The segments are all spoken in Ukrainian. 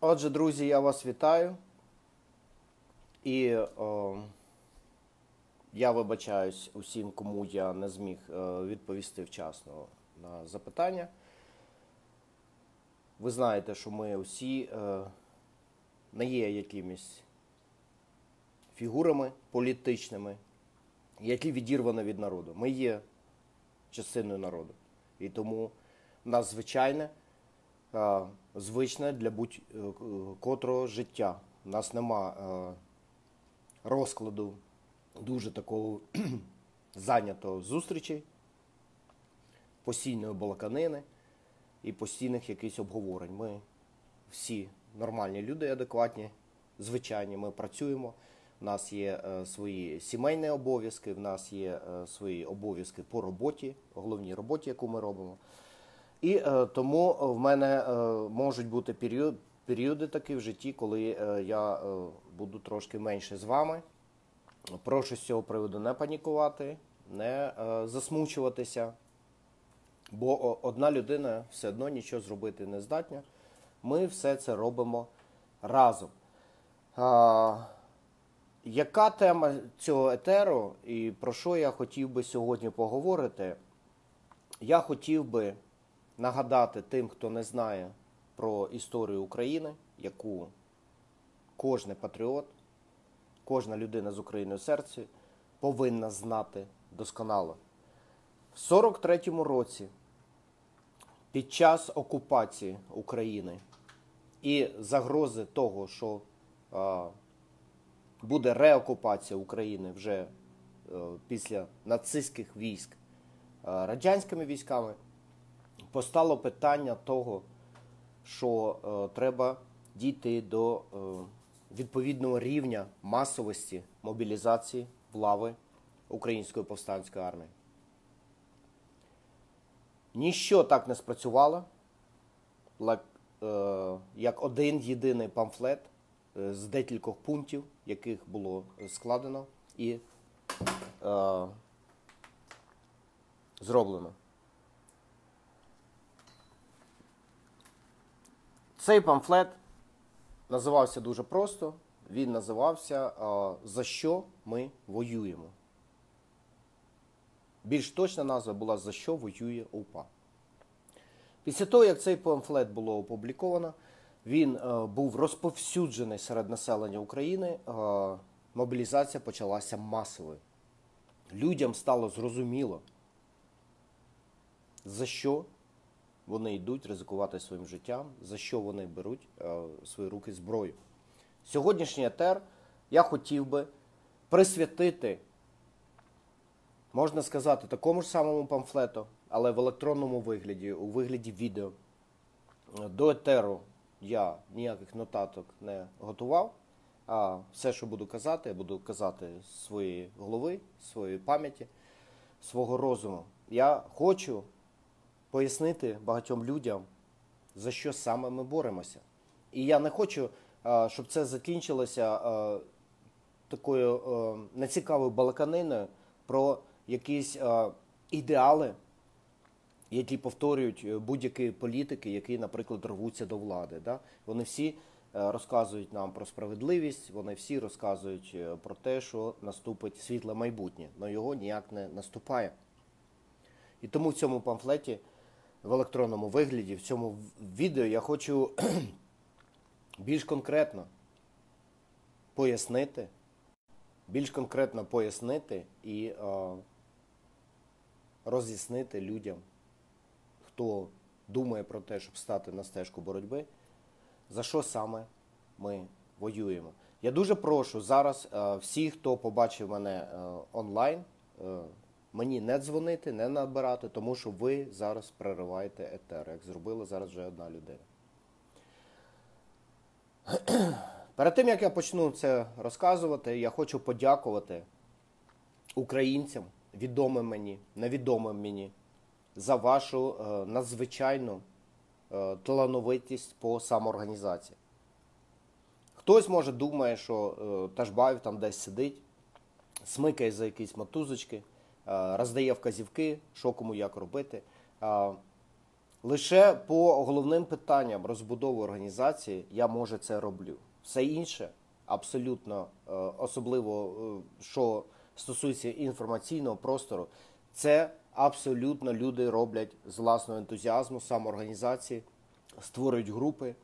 Отже, друзі, я вас вітаю. І о, я вибачаюсь усім, кому я не зміг е, відповісти вчасно на запитання. Ви знаєте, що ми усі е, не є якимись фігурами політичними, які відірвані від народу. Ми є частиною народу. І тому в нас звичайне, звичне для будь-котрого життя. У нас нема е, розкладу дуже такого зайнятого зустрічей, постійної балаканини і постійних якихось обговорень. Ми всі нормальні люди, адекватні, звичайні. Ми працюємо. У нас є е, свої сімейні обов'язки, в нас є е, свої обов'язки по роботі, головній роботі, яку ми робимо. І е, тому в мене е, можуть бути період, періоди такі в житті, коли е, я е, буду трошки менше з вами. Прошу з цього приводу не панікувати, не е, засмучуватися, бо одна людина все одно нічого зробити не здатна. Ми все це робимо разом. А, яка тема цього етеру і про що я хотів би сьогодні поговорити? Я хотів би нагадати тим, хто не знає про історію України, яку кожен патріот, кожна людина з Україною в повинна знати досконало. В 43-му році, під час окупації України і загрози того, що а, буде реокупація України вже е, після нацистських військ е, радянськими військами, постало питання того, що е, треба дійти до е, відповідного рівня масовості мобілізації лави Української повстанської армії. Ніщо так не спрацювало, лак- е, як один єдиний памфлет е, з декількох пунктів, яких було складено і е, зроблено. Цей памфлет називався дуже просто. Він називався е, За що ми воюємо. Більш точна назва була За що воює УПА. Після того, як цей памфлет було опубліковано, він е, був розповсюджений серед населення України. Е, мобілізація почалася масовою. Людям стало зрозуміло, за що вони йдуть ризикувати своїм життям, за що вони беруть е, в свої руки зброю. Сьогоднішній етер я хотів би присвятити, можна сказати, такому ж самому памфлету, але в електронному вигляді, у вигляді відео. Е, До етеру я ніяких нотаток не готував. А все, що буду казати, я буду казати з своєї голови, своєї пам'яті, свого розуму. Я хочу пояснити багатьом людям, за що саме ми боремося. І я не хочу, щоб це закінчилося такою нецікавою балаканиною про якісь ідеали, які повторюють е, будь-які політики, які, наприклад, рвуться до влади. Вони всі е, розказують нам про справедливість, вони всі розказують е, про те, що наступить світле майбутнє, але його ніяк не наступає. І тому в цьому памфлеті, в електронному вигляді, в цьому відео я хочу більш конкретно пояснити, більш конкретно пояснити і е, роз'яснити людям, хто думає про те, щоб стати на стежку боротьби, за що саме ми воюємо. Я дуже прошу зараз е, всіх, хто побачив мене е, онлайн, е, мені не дзвонити, не набирати, тому що ви зараз перериваєте етер, як зробила зараз вже одна людина. Перед тим як я почну це розказувати, я хочу подякувати українцям, відомим мені, невідомим мені, за вашу е, надзвичайну е, талановитість по самоорганізації. Хтось може думає, що е, Ташбаєв там десь сидить, смикає за якісь мотузочки, роздає вказівки, що кому як робити. Е, Лише по головним питанням розбудови організації я може це роблю. Все інше абсолютно е, особливо, е, що стосується інформаційного простору, це абсолютно люди роблять з власного ентузіазму, самоорганізації, створюють групи,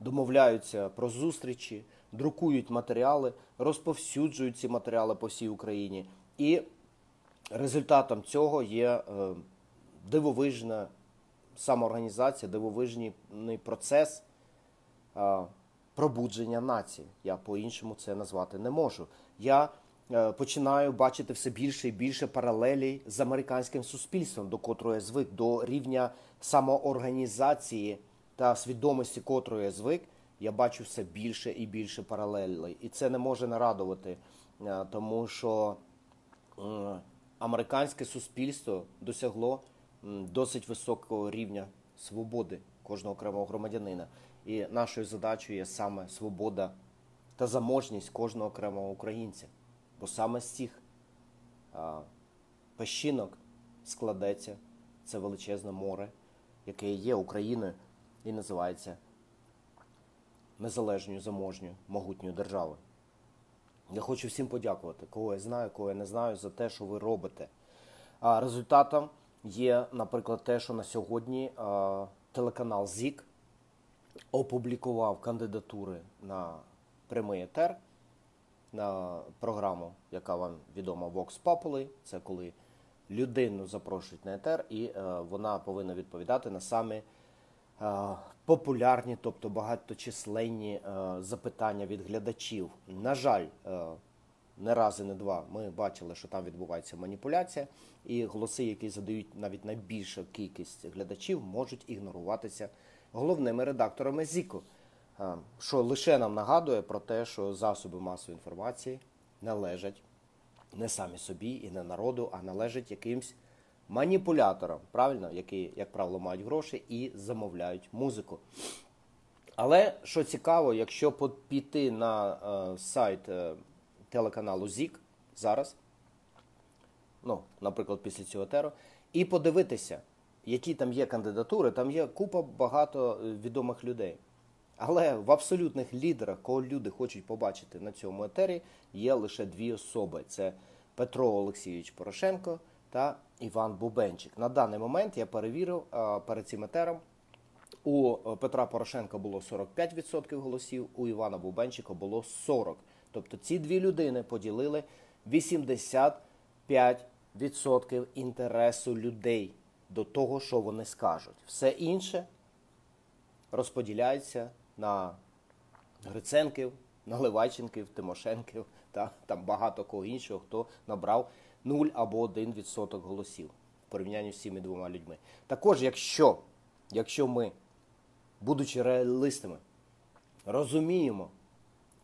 домовляються про зустрічі, друкують матеріали, розповсюджують ці матеріали по всій Україні. І результатом цього є е, дивовижна самоорганізація, дивовижний процес е, пробудження нації. Я по-іншому це назвати не можу. Я е, починаю бачити все більше і більше паралелей з американським суспільством, до котрої я звик, до рівня самоорганізації та свідомості котрої я звик. Я бачу все більше і більше паралелей. І це не може нарадувати, тому що американське суспільство досягло досить високого рівня свободи кожного окремого громадянина. І нашою задачею є саме свобода та заможність кожного окремого українця. Бо саме з цих а, пещинок складеться це величезне море, яке є Україною і називається незалежною заможньою могутньою державою. Я хочу всім подякувати, кого я знаю, кого я не знаю, за те, що ви робите. А результатом є, наприклад, те, що на сьогодні а, телеканал ЗІК опублікував кандидатури на прямий етер, на програму, яка вам відома Vox Populi. Це коли людину запрошують на етер, і е, вона повинна відповідати на самі е, популярні, тобто багаточисленні е, запитання від глядачів. На жаль, е, не раз і не два ми бачили, що там відбувається маніпуляція, і голоси, які задають навіть найбільша кількість глядачів, можуть ігноруватися головними редакторами ЗІКу, що лише нам нагадує про те, що засоби масової інформації належать не самі собі і не народу, а належать якимсь маніпуляторам, правильно, які, як правило, мають гроші і замовляють музику. Але що цікаво, якщо піти на е, сайт е, телеканалу ЗІК зараз, ну, наприклад, після цього теру, і подивитися які там є кандидатури, там є купа багато е, відомих людей. Але в абсолютних лідерах, кого люди хочуть побачити на цьому етері, є лише дві особи: це Петро Олексійович Порошенко та Іван Бубенчик. На даний момент я перевірив перед цим етером. У е, Петра Порошенка було 45% голосів, у Івана Бубенчика було 40%. Тобто ці дві людини поділили 85% інтересу людей до того, що вони скажуть. Все інше розподіляється на Гриценків, на Левайченків, Тимошенків та там багато кого іншого, хто набрав 0 або 1% голосів в порівнянні з цими двома людьми. Також, якщо, якщо ми, будучи реалістами, розуміємо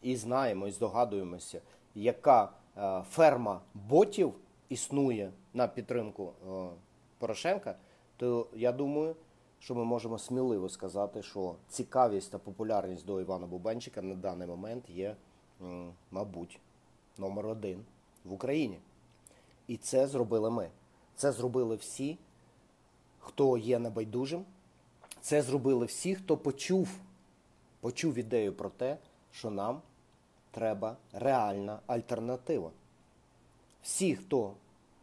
і знаємо, і здогадуємося, яка е, ферма ботів існує на підтримку. Е, Порошенка, то я думаю, що ми можемо сміливо сказати, що цікавість та популярність до Івана Бубенчика на даний момент є, мабуть, номер один в Україні. І це зробили ми. Це зробили всі, хто є небайдужим. Це зробили всі, хто почув, почув ідею про те, що нам треба реальна альтернатива. Всі, хто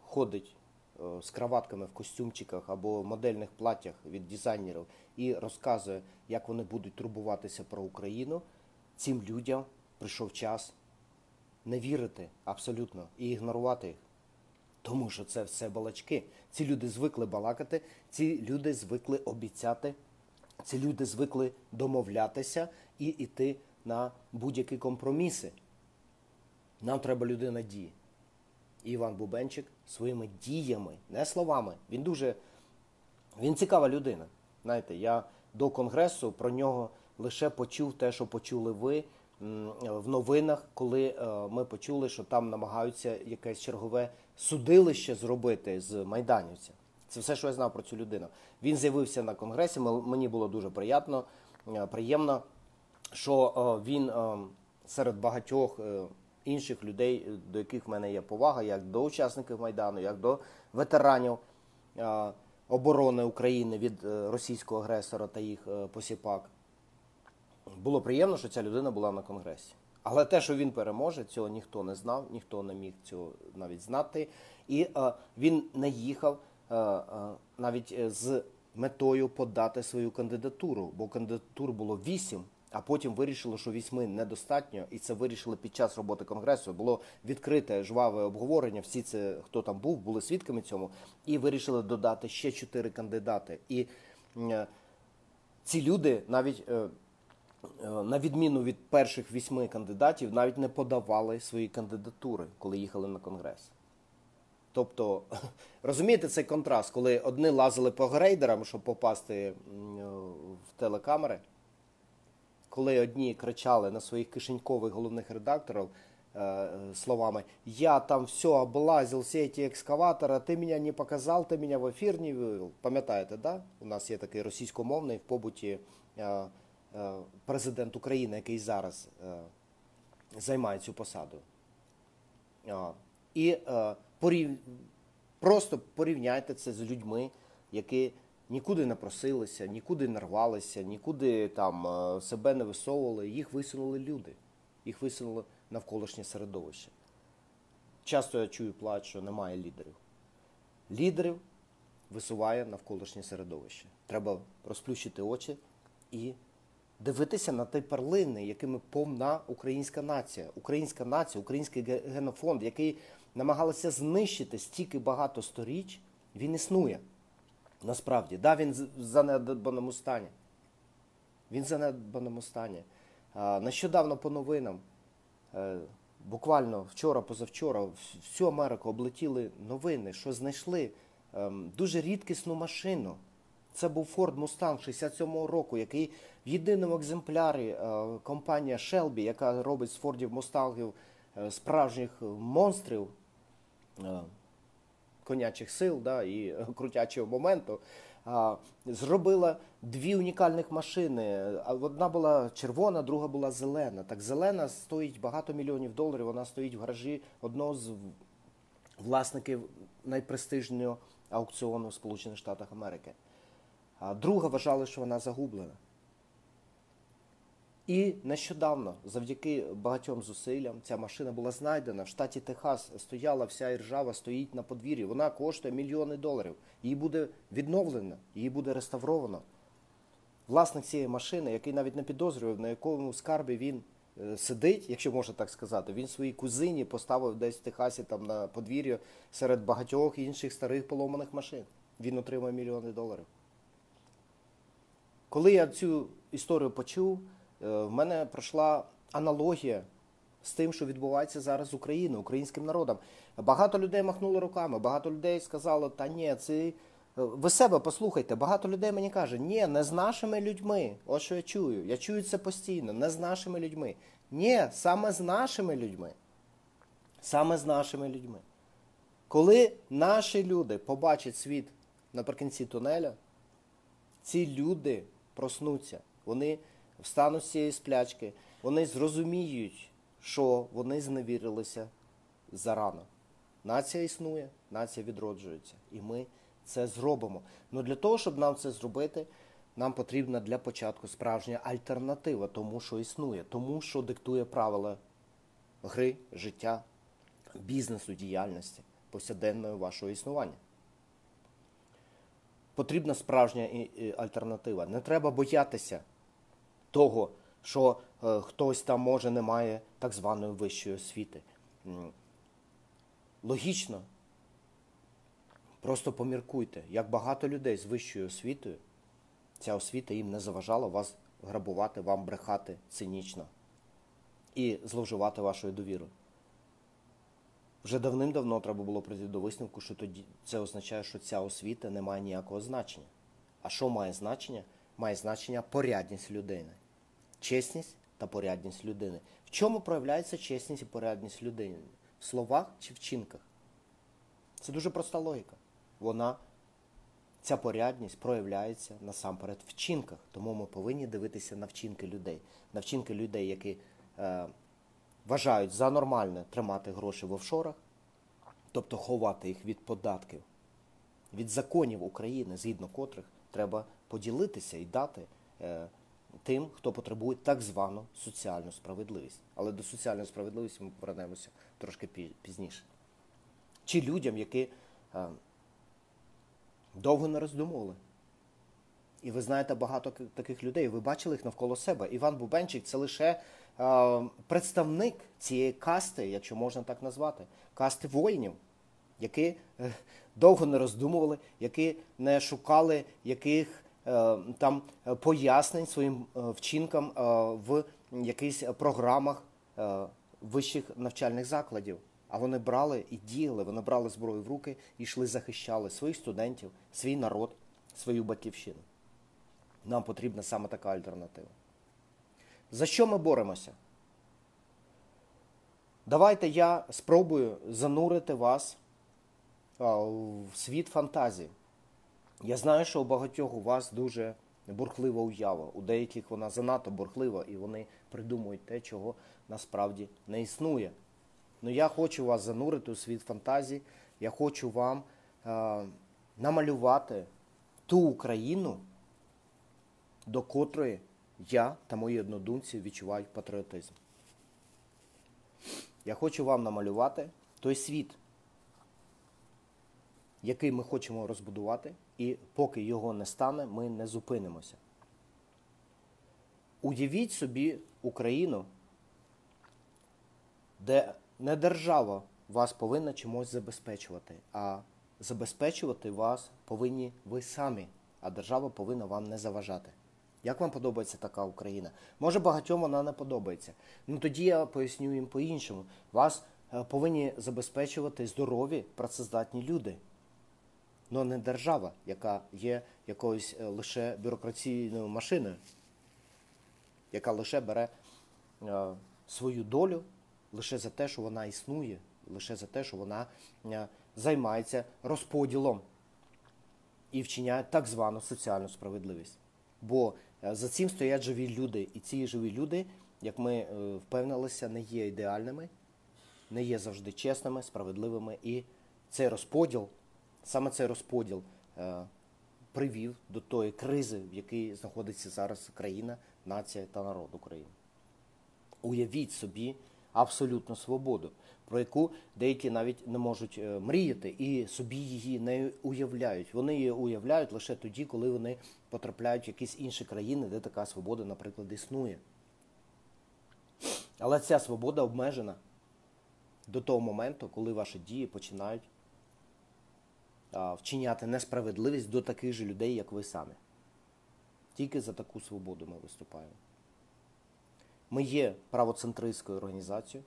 ходить Е, з краватками в костюмчиках або модельних платтях від дизайнерів і розказує, як вони будуть турбуватися про Україну, цим людям прийшов час не вірити абсолютно і ігнорувати їх. Тому що це все балачки. Ці люди звикли балакати, ці люди звикли обіцяти, ці люди звикли домовлятися і йти на будь-які компроміси. Нам треба людина дії. Іван Бубенчик своїми діями, не словами. Він дуже він цікава людина. Знаєте, я до конгресу про нього лише почув те, що почули ви в новинах, коли е, ми почули, що там намагаються якесь чергове судилище зробити з майданівця. Це все, що я знав про цю людину. Він з'явився на конгресі. Мені було дуже приємно, е, приємно, що е, він серед багатьох інших людей, до яких в мене є повага, як до учасників Майдану, як до ветеранів. оборони України від російського агресора та їх посіпак. Було приємно, що ця людина була на конгресі. Але те, що він переможе, цього ніхто не знав, ніхто не міг цього навіть знати. І е, він не їхав е, е, навіть е, з метою подати свою кандидатуру, бо кандидатур було вісім, а потім вирішили, що вісьми недостатньо, і це вирішили під час роботи конгресу. Було відкрите жваве обговорення. Всі це хто там був, були свідками цьому, і вирішили додати ще чотири кандидати. І е, ці люди навіть. е, на відміну від перших вісьми кандидатів, навіть не подавали свої кандидатури, коли їхали на конгрес. Тобто, розумієте цей контраст, коли одні лазили по грейдерам, щоб попасти е, в телекамери, коли одні кричали на своїх кишенькових головних редакторів е, е, словами «Я там все облазив, всі ці екскаватори, ти мене не показав, ти мене в ефір не вивів». Пам'ятаєте, да? У нас є такий російськомовний в побуті е, е, президент України, який зараз е, займає цю посаду. І е, просто порівняйте це з людьми, які нікуди не просилися, нікуди не рвалися, нікуди там е, себе не висовували. Їх висунули люди, їх висунуло навколишнє середовище. Часто я чую плач, що немає лідерів. Лідерів висуває навколишнє середовище. Треба розплющити очі і дивитися на ті перлини, якими повна українська нація, українська нація, український генофонд, який намагалися знищити стільки багато сторіч, він існує. Насправді, да, він в занедбаному стані. Він в занедбаному стані. Нещодавно по новинам, е, буквально вчора, позавчора, всю Америку облетіли новини, що знайшли ем, дуже рідкісну машину. Це був Ford Mustang 67-го року, який в єдиному екземплярі е, компанія Shelby, яка робить з Фордів Мустангів е, справжніх монстрів, е, конячих сил да, і крутячого моменту, зробила дві унікальних машини. Одна була червона, друга була зелена. Так зелена стоїть багато мільйонів доларів. Вона стоїть в гаражі одного з власників найпрестижнішого аукціону в Сполучених Штатах Америки. А друга вважала, що вона загублена. І нещодавно, завдяки багатьом зусиллям, ця машина була знайдена в штаті Техас, стояла вся іржава, стоїть на подвір'ї. Вона коштує мільйони доларів. Її буде відновлено, її буде реставровано. Власник цієї машини, який навіть не підозрював, на якому скарбі він е, сидить, якщо можна так сказати, він своїй кузині поставив десь в Техасі там на подвір'ю серед багатьох інших старих поломаних машин. Він отримав мільйони доларів. Коли я цю історію почув, е, в мене пройшла аналогія з тим, що відбувається зараз з Україною, українським народом. Багато людей махнули руками, багато людей сказало, та ні, це е, ви себе послухайте. Багато людей мені каже, ні, не з нашими людьми. Ось що я чую. Я чую це постійно, не з нашими людьми. Ні, саме з нашими людьми. Саме з нашими людьми. Коли наші люди побачать світ наприкінці тунеля, ці люди проснуться, вони встануть з цієї сплячки, вони зрозуміють, що вони зневірилися зарано. Нація існує, нація відроджується. І ми це зробимо. Ну для того, щоб нам це зробити, нам потрібна для початку справжня альтернатива тому, що існує, тому, що диктує правила гри, життя, бізнесу, діяльності, повсякденного вашого існування потрібна справжня альтернатива. Не треба боятися того, що е, хтось там може не має так званої вищої освіти. Логічно, просто поміркуйте, як багато людей з вищою освітою, ця освіта їм не заважала вас грабувати, вам брехати цинічно і зловживати вашою довірою. Вже давним-давно треба було прийти до висновку, що тоді це означає, що ця освіта не має ніякого значення. А що має значення? Має значення порядність людини. Чесність та порядність людини. В чому проявляється чесність і порядність людини? В словах чи вчинках? Це дуже проста логіка. Вона, ця порядність проявляється насамперед в вчинках. Тому ми повинні дивитися на вчинки людей. На вчинки людей, які е, вважають за нормальне тримати гроші в офшорах, тобто ховати їх від податків від законів України, згідно котрих треба поділитися і дати е, тим, хто потребує так звану соціальну справедливість. Але до соціальної справедливості ми повернемося трошки пізніше. Чи людям, які е, довго не роздумували. І ви знаєте багато таких людей. Ви бачили їх навколо себе. Іван Бубенчик це лише представник цієї касти, якщо можна так назвати, касти воїнів, які е, довго не роздумували, які не шукали яких е, там е, пояснень своїм е, вчинкам е, в якихось програмах е, вищих навчальних закладів. А вони брали і діяли, вони брали зброю в руки і йшли захищали своїх студентів, свій народ, свою батьківщину. Нам потрібна саме така альтернатива. За що ми боремося? Давайте я спробую занурити вас в світ фантазії. Я знаю, що у багатьох у вас дуже бурхлива уява. У деяких вона занадто бурхлива, і вони придумують те, чого насправді не існує. Ну я хочу вас занурити у світ фантазії. Я хочу вам е, намалювати ту Україну, до котрої я та мої однодумці відчувають патріотизм. Я хочу вам намалювати той світ, який ми хочемо розбудувати, і поки його не стане, ми не зупинимося. Уявіть собі Україну, де не держава вас повинна чимось забезпечувати, а забезпечувати вас повинні ви самі, а держава повинна вам не заважати. Як вам подобається така Україна? Може багатьом вона не подобається. Ну тоді я поясню їм по-іншому. Вас е, повинні забезпечувати здорові, працездатні люди. але не держава, яка є якоюсь е, лише бюрократичною машиною, яка лише бере е, свою долю лише за те, що вона існує, лише за те, що вона е, займається розподілом і вчиняє так звану соціальну справедливість. Бо за цим стоять живі люди, і ці живі люди, як ми е, впевнилися, не є ідеальними, не є завжди чесними, справедливими. І цей розподіл, саме цей розподіл е, привів до тої кризи, в якій знаходиться зараз країна, нація та народ України. Уявіть собі абсолютну свободу, про яку деякі навіть не можуть е, мріяти і собі її не уявляють. Вони її уявляють лише тоді, коли вони потрапляють в якісь інші країни, де така свобода, наприклад, існує. Але ця свобода обмежена до того моменту, коли ваші дії починають вчиняти несправедливість до таких же людей, як ви самі. Тільки за таку свободу ми виступаємо. Ми є правоцентристською організацією,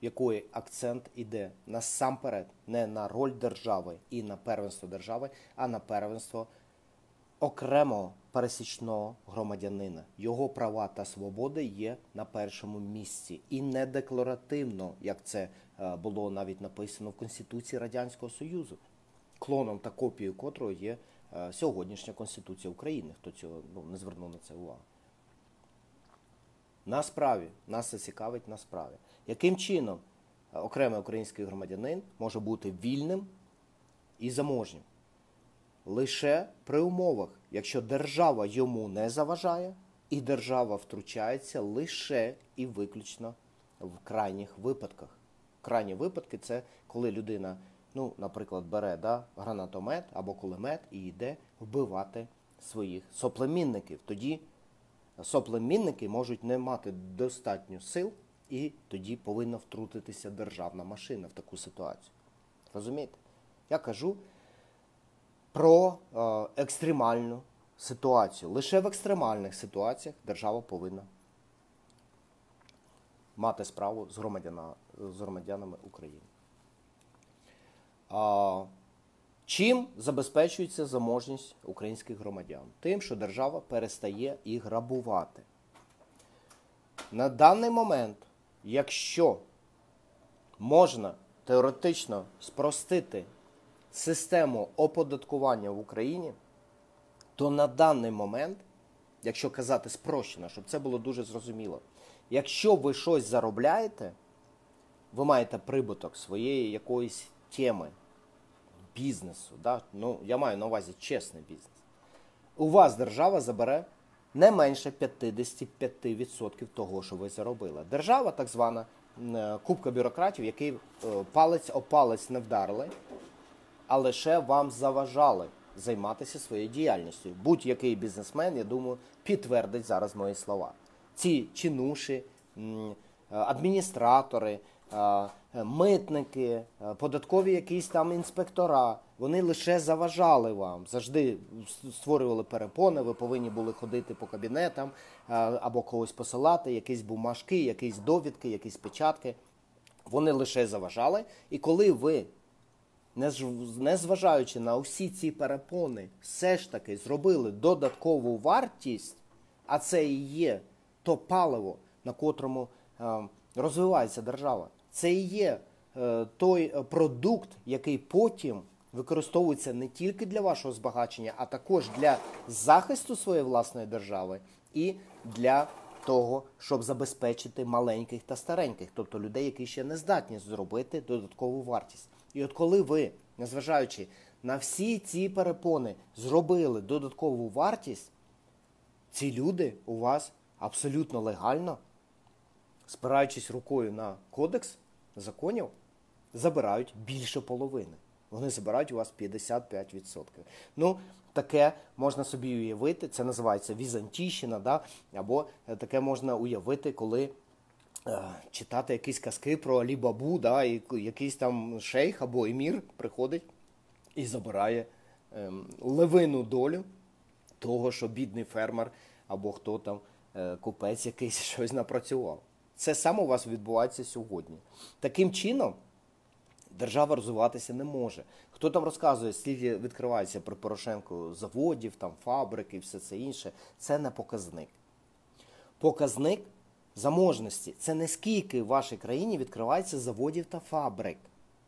якої акцент іде насамперед не на роль держави і на первенство держави, а на первенство окремого пересічного громадянина. Його права та свободи є на першому місці. І не декларативно, як це е, було навіть написано в Конституції Радянського Союзу, клоном та копією котрої є е, сьогоднішня Конституція України. Хто цього ну, не звернув на це увагу. На справі, нас це цікавить на справі. Яким чином окремий український громадянин може бути вільним і заможнім? Лише при умовах, якщо держава йому не заважає, і держава втручається лише і виключно в крайніх випадках. Крайні випадки це коли людина, ну, наприклад, бере да, гранатомет або кулемет і йде вбивати своїх соплемінників. Тоді соплемінники можуть не мати достатньо сил, і тоді повинна втрутитися державна машина в таку ситуацію. Розумієте? Я кажу про е, екстремальну ситуацію. Лише в екстремальних ситуаціях держава повинна мати справу з, громадяна, з громадянами України. А, Чим забезпечується заможність українських громадян? Тим, що держава перестає їх грабувати. На даний момент, якщо можна теоретично спростити систему оподаткування в Україні, то на даний момент, якщо казати спрощено, щоб це було дуже зрозуміло, якщо ви щось заробляєте, ви маєте прибуток своєї якоїсь теми бізнесу, да? ну я маю на увазі чесний бізнес, у вас держава забере не менше 55% того, що ви заробили. Держава, так звана е, кубка бюрократів, який е, палець о палець не вдарили, а лише вам заважали займатися своєю діяльністю. Будь-який бізнесмен, я думаю, підтвердить зараз мої слова. Ці чинуші, е, адміністратори, митники, податкові якісь там інспектора, вони лише заважали вам. Завжди створювали перепони, ви повинні були ходити по кабінетам або когось посилати, якісь бумажки, якісь довідки, якісь печатки. Вони лише заважали. І коли ви нез- незважаючи на усі ці перепони, все ж таки зробили додаткову вартість, а це і є то паливо, на котрому е, розвивається держава. Це і є е, той е, продукт, який потім використовується не тільки для вашого збагачення, а також для захисту своєї власної держави і для того, щоб забезпечити маленьких та стареньких, тобто людей, які ще не здатні зробити додаткову вартість. І от коли ви, незважаючи на всі ці перепони, зробили додаткову вартість, ці люди у вас абсолютно легально, спираючись рукою на кодекс законів, забирають більше половини. Вони забирають у вас 55%. Ну, таке можна собі уявити, це називається Візантійщина, да? або е, таке можна уявити, коли е, читати якісь казки про Алібабу, да? і якийсь там шейх або емір приходить і забирає ем, левину долю того, що бідний фермер або хто там е, купець якийсь щось напрацював. Це саме у вас відбувається сьогодні. Таким чином, держава розвиватися не може. Хто там розказує, скільки відкривається при Порошенку заводів, там фабрик і все це інше, це не показник. Показник заможності це не скільки в вашій країні відкривається заводів та фабрик.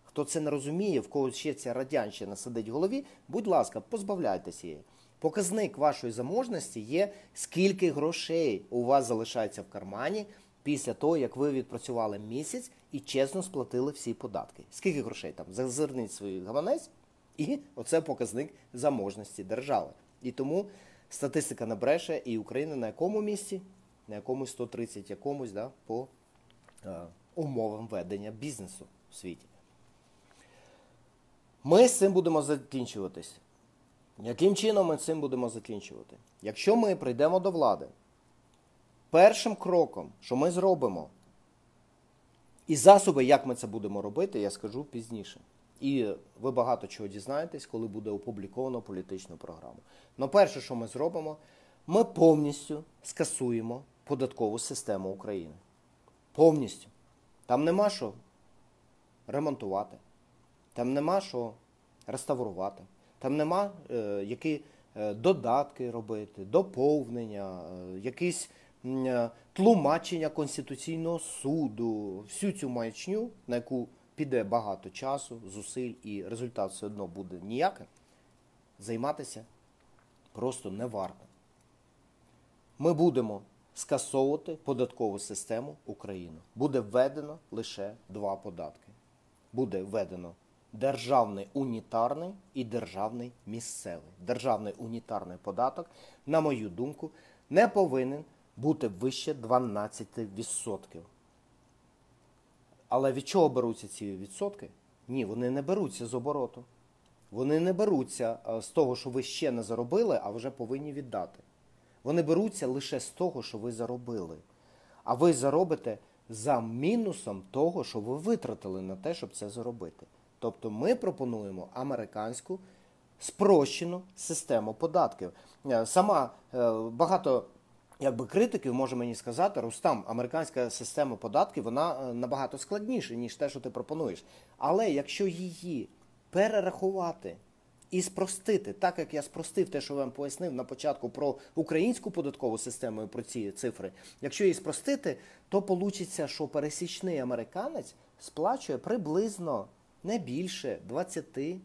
Хто це не розуміє, в кого ще ця радянщина сидить в голові, будь ласка, позбавляйтеся її. Показник вашої заможності є, скільки грошей у вас залишається в кармані після того, як ви відпрацювали місяць і чесно сплатили всі податки. Скільки грошей там? Зазирніть свій гаманець, і оце показник заможності держави. І тому статистика не бреше, і Україна на якому місці? На якомусь 130 якомусь, да, по е, умовам ведення бізнесу в світі. Ми з цим будемо закінчуватись. Яким чином ми цим будемо закінчувати? Якщо ми прийдемо до влади, першим кроком, що ми зробимо, і засоби, як ми це будемо робити, я скажу пізніше. І ви багато чого дізнаєтесь, коли буде опубліковано політичну програму. Но перше, що ми зробимо, ми повністю скасуємо податкову систему України. Повністю. Там нема що ремонтувати, там нема що реставрувати, там нема е, які е, додатки робити, доповнення, е, якісь тлумачення Конституційного суду, всю цю маячню, на яку піде багато часу, зусиль, і результат все одно буде ніякий, займатися просто не варто. Ми будемо скасовувати податкову систему України. Буде введено лише два податки. Буде введено державний унітарний і державний місцевий. Державний унітарний податок, на мою думку, не повинен бути вище 12%. Але від чого беруться ці відсотки? Ні, вони не беруться з обороту. Вони не беруться е, з того, що ви ще не заробили, а вже повинні віддати. Вони беруться лише з того, що ви заробили. А ви заробите за мінусом того, що ви витратили на те, щоб це заробити. Тобто ми пропонуємо американську спрощену систему податків. Е, Сама е, багато якби критиків може мені сказати, Рустам, американська система податків вона е, набагато складніша, ніж те, що ти пропонуєш. Але якщо її перерахувати і спростити, так як я спростив те, що вам пояснив на початку про українську податкову систему і про ці цифри, якщо її спростити, то вийде, що пересічний американець сплачує приблизно не більше 20%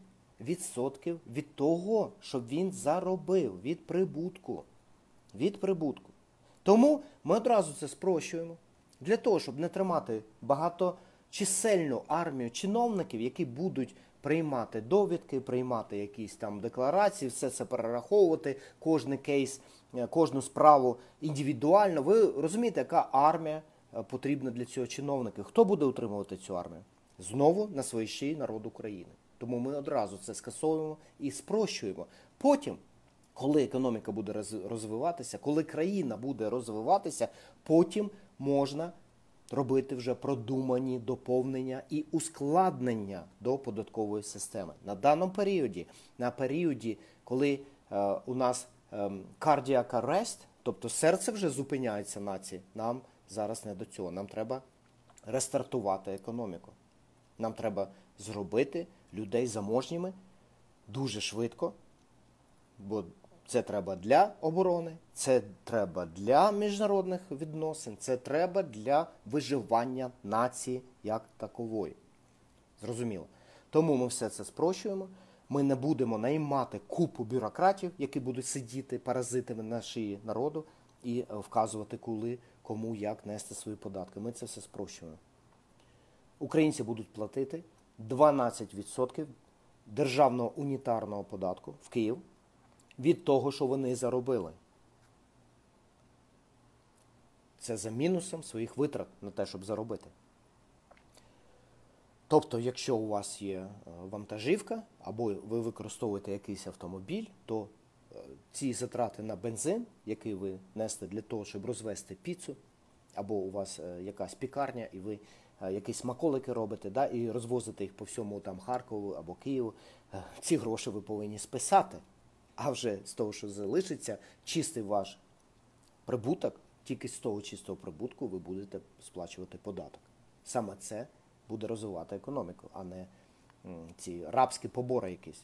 від того, що він заробив від прибутку. Від прибутку. Тому ми одразу це спрощуємо для того, щоб не тримати багаточисельну армію чиновників, які будуть приймати довідки, приймати якісь там декларації, все це перераховувати, кожний кейс, е, кожну справу індивідуально. Ви розумієте, яка армія е, потрібна для цього чиновника? Хто буде утримувати цю армію? Знову на своїй шиї народ України. Тому ми одразу це скасовуємо і спрощуємо. Потім, коли економіка буде розвиватися, коли країна буде розвиватися, потім можна робити вже продумані доповнення і ускладнення до податкової системи. На даному періоді, на періоді, коли е, у нас е, cardiac arrest, тобто серце вже зупиняється нації, нам зараз не до цього. Нам треба рестартувати економіку. Нам треба зробити людей заможніми дуже швидко, бо це треба для оборони, це треба для міжнародних відносин, це треба для виживання нації як такової. Зрозуміло. Тому ми все це спрощуємо. Ми не будемо наймати купу бюрократів, які будуть сидіти паразитами на шиї народу і вказувати, коли, кому, як нести свої податки. Ми це все спрощуємо. Українці будуть платити 12% державного унітарного податку в Київ від того, що вони заробили. Це за мінусом своїх витрат на те, щоб заробити. Тобто, якщо у вас є е, вантажівка, або ви використовуєте якийсь автомобіль, то е, ці затрати на бензин, який ви несете для того, щоб розвести піцу, або у вас е, якась пікарня, і ви якісь смаколики робите, да, і розвозите їх по всьому там Харкову або Києву, ці гроші ви повинні списати. А вже з того, що залишиться, чистий ваш прибуток, тільки з того чистого прибутку ви будете сплачувати податок. Саме це буде розвивати економіку, а не ці рабські побори якісь,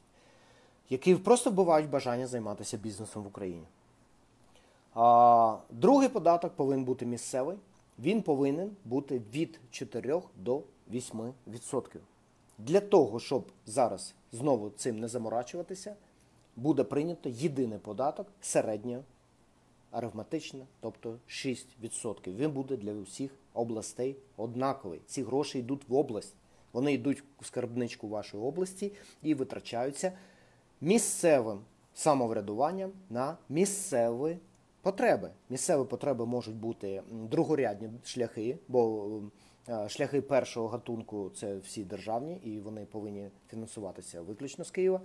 які просто вбивають бажання займатися бізнесом в Україні. А, Другий податок повинен бути місцевий. Він повинен бути від 4 до 8%. Для того, щоб зараз знову цим не заморачуватися буде прийнято єдиний податок середньо арифметичний, тобто 6%. Він буде для усіх областей однаковий. Ці гроші йдуть в область. Вони йдуть в скарбничку вашої області і витрачаються місцевим самоврядуванням на місцеві потреби. Місцеві потреби можуть бути другорядні шляхи, бо е, шляхи першого гатунку це всі державні і вони повинні фінансуватися виключно з Києва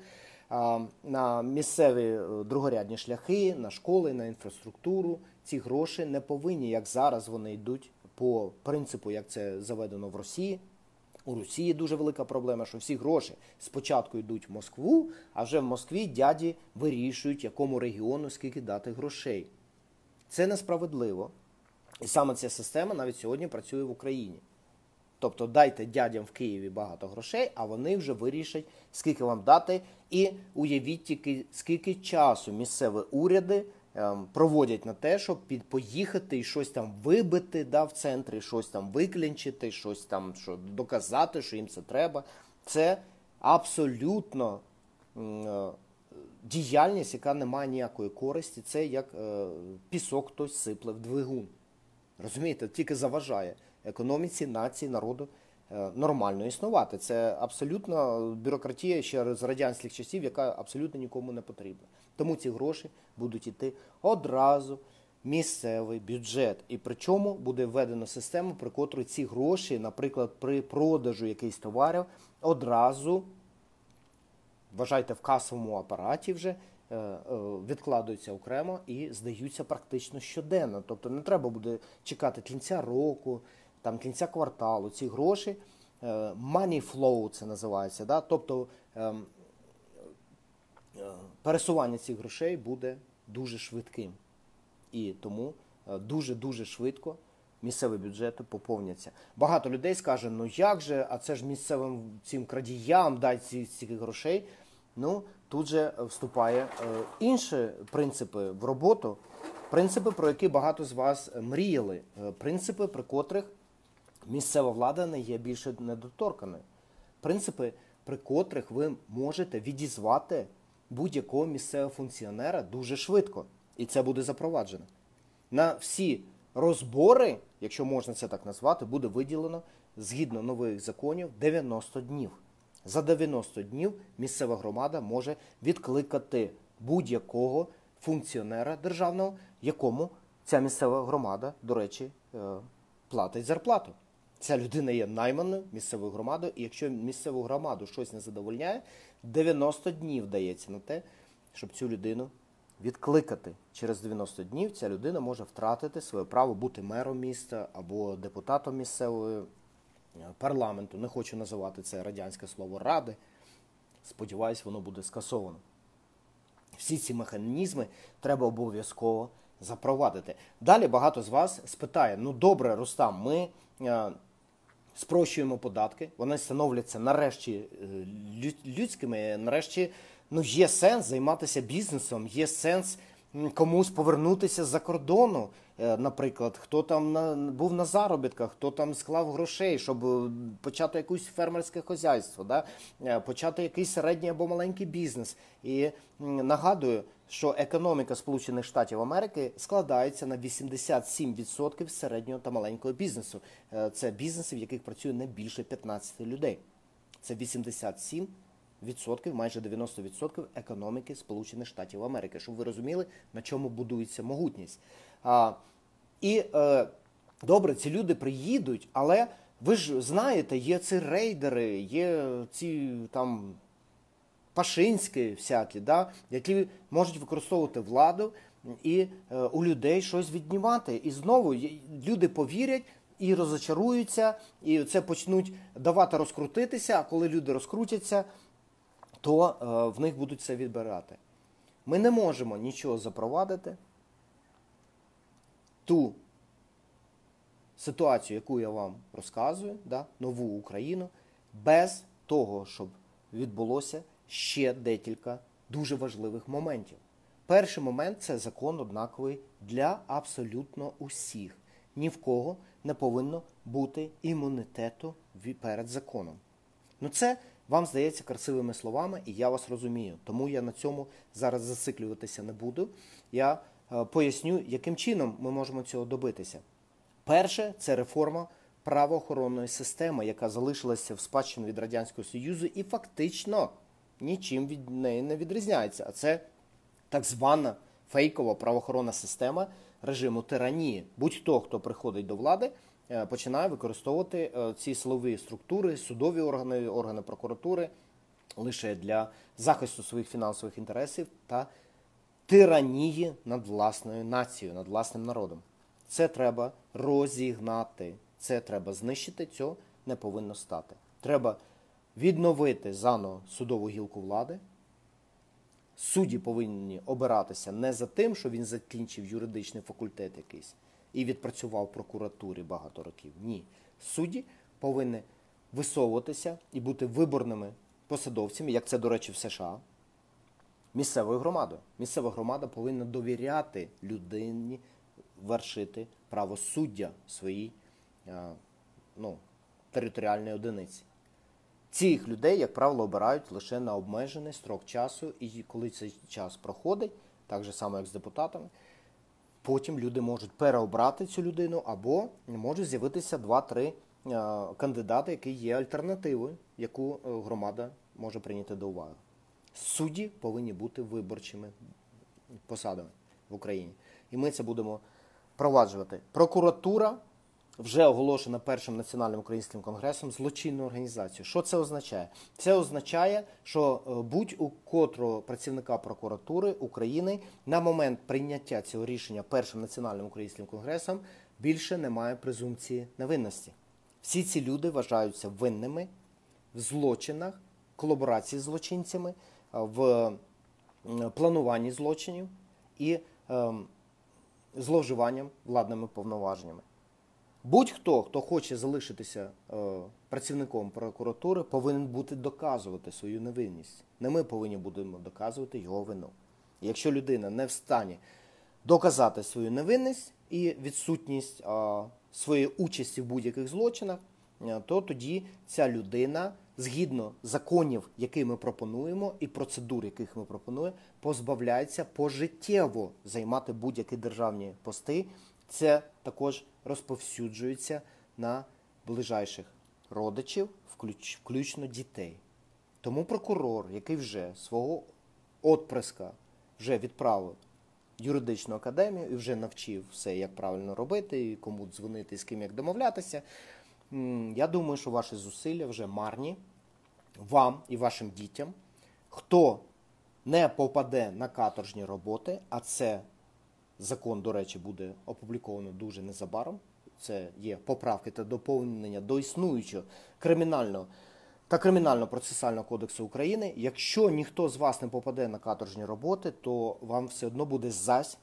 на місцеві е, другорядні шляхи, на школи, на інфраструктуру. Ці гроші не повинні, як зараз вони йдуть по принципу, як це заведено в Росії. У Росії дуже велика проблема, що всі гроші спочатку йдуть в Москву, а вже в Москві дяді вирішують, якому регіону скільки дати грошей. Це несправедливо. І саме ця система навіть сьогодні працює в Україні. Тобто дайте дядям в Києві багато грошей, а вони вже вирішать, скільки вам дати. І уявіть тільки, скільки часу місцеві уряди ем, проводять на те, щоб поїхати і щось там вибити да, в центрі, щось там виклінчити, щось там що доказати, що їм це треба. Це абсолютно е, діяльність, яка не має ніякої користі. Це як е, пісок хтось сипле в двигун. Розумієте, тільки заважає економіці, нації, народу е, нормально існувати. Це абсолютно бюрократія ще з радянських часів, яка абсолютно нікому не потрібна. Тому ці гроші будуть йти одразу. Місцевий бюджет, і причому буде введена система, при котрій ці гроші, наприклад, при продажу якихось товарів, одразу вважайте в касовому апараті вже Е, е, відкладаються окремо і здаються практично щоденно. Тобто не треба буде чекати кінця року, там кінця кварталу. Ці гроші, е, money flow це називається. Да? Тобто ем, пересування цих грошей буде дуже швидким. І тому дуже-дуже швидко місцеві бюджети поповняться. Багато людей скаже, ну як же, а це ж місцевим цим крадіям дай ці, ці грошей. Ну, тут же вступає е, інші принципи в роботу, принципи, про які багато з вас мріяли, е, принципи, при котрих місцева влада не є більше недоторканою. Принципи, при котрих ви можете відізвати будь-якого місцевого функціонера дуже швидко. І це буде запроваджено. На всі розбори, якщо можна це так назвати, буде виділено згідно нових законів 90 днів. За 90 днів місцева громада може відкликати будь-якого функціонера державного, якому ця місцева громада, до речі, е, платить зарплату. Ця людина є найманою місцевою громадою, і якщо місцеву громаду щось не задовольняє, 90 днів дається на те, щоб цю людину відкликати. Через 90 днів ця людина може втратити своє право бути мером міста або депутатом місцевої е, парламенту. Не хочу називати це радянське слово ради. Сподіваюсь, воно буде скасовано. Всі ці механізми треба обов'язково запровадити. Далі багато з вас спитає: ну добре, Рустам, ми е, спрощуємо податки, вони становляться нарешті е, людськими, нарешті ну, є сенс займатися бізнесом, є сенс комусь повернутися з-за кордону. Е, Наприклад, хто там на, був на заробітках, хто там склав грошей, щоб е, почати якусь фермерське хозяйство, да? почати якийсь середній або маленький бізнес. І нагадую, що економіка Сполучених Штатів Америки складається на 87% середнього та маленького бізнесу. Е, Це бізнеси, в яких працює не більше 15 людей. Це 87%, майже 90% економіки Сполучених Штатів Америки. Щоб ви розуміли, на чому будується могутність. А, і е, добре, ці люди приїдуть, але ви ж знаєте, є ці рейдери, є ці там пашинські всякі, да, які можуть використовувати владу і е, у людей щось віднімати. І знову люди повірять і розочаруються, і це почнуть давати розкрутитися. А коли люди розкрутяться, то е, в них будуть це відбирати. Ми не можемо нічого запровадити. Ту ситуацію, яку я вам розказую, да, нову Україну, без того, щоб відбулося ще декілька дуже важливих моментів. Перший момент це закон однаковий для абсолютно усіх. Ні в кого не повинно бути імунітету перед законом. Ну це вам здається красивими словами, і я вас розумію. Тому я на цьому зараз зациклюватися не буду. Я е, поясню, яким чином ми можемо цього добитися. Перше це реформа правоохоронної системи, яка залишилася в спадщину від Радянського Союзу і фактично нічим від неї не відрізняється. А це так звана фейкова правоохоронна система режиму тиранії. Будь-хто, хто приходить до влади, е, починає використовувати е, ці силові структури, судові органи, органи прокуратури лише для захисту своїх фінансових інтересів та тиранії над власною нацією, над власним народом. Це треба розігнати, це треба знищити, цього не повинно стати. Треба відновити заново судову гілку влади. Судді повинні обиратися не за тим, що він закінчив юридичний факультет якийсь і відпрацював в прокуратурі багато років. Ні. Судді повинні висовуватися і бути виборними посадовцями, як це, до речі, в США, місцевою громадою. Місцева громада повинна довіряти людині вершити правосуддя своїй е, ну, територіальній одиниці. Цих людей, як правило, обирають лише на обмежений строк часу, і коли цей час проходить, так же само, як з депутатами, потім люди можуть переобрати цю людину або можуть з'явитися два-три е, кандидати, які є альтернативою, яку е, громада може прийняти до уваги. Судді повинні бути виборчими посадами в Україні. І ми це будемо впроваджувати. Прокуратура вже оголошена першим національним українським конгресом злочинною організацією. Що це означає? Це означає, що е, будь-у котрого працівника прокуратури України на момент прийняття цього рішення першим національним українським конгресом більше немає презумпції невинності. Всі ці люди вважаються винними в злочинах, колаборації з злочинцями, е, в плануванні злочинів і ем, зловживанням владними повноваженнями. Будь-хто, хто хоче залишитися е, працівником прокуратури, повинен бути доказувати свою невинність. Не ми повинні будемо доказувати його вину. І Якщо людина не в стані доказати свою невинність і відсутність е, своєї участі в будь-яких злочинах, е, то тоді ця людина, згідно законів, які ми пропонуємо, і процедур, яких ми пропонуємо, позбавляється пожиттєво займати будь-які державні пости. Це також розповсюджується на ближайших родичів, включ- включно дітей. Тому прокурор, який вже свого отприска вже відправив юридичну академію і вже навчив все, як правильно робити, і кому дзвонити, і з ким як домовлятися. Я думаю, що ваші зусилля вже марні вам і вашим дітям. Хто не попаде на каторжні роботи, а це закон, до речі, буде опубліковано дуже незабаром. Це є поправки та доповнення до існуючого кримінального та кримінально-процесуального кодексу України. Якщо ніхто з вас не попаде на каторжні роботи, то вам все одно буде зась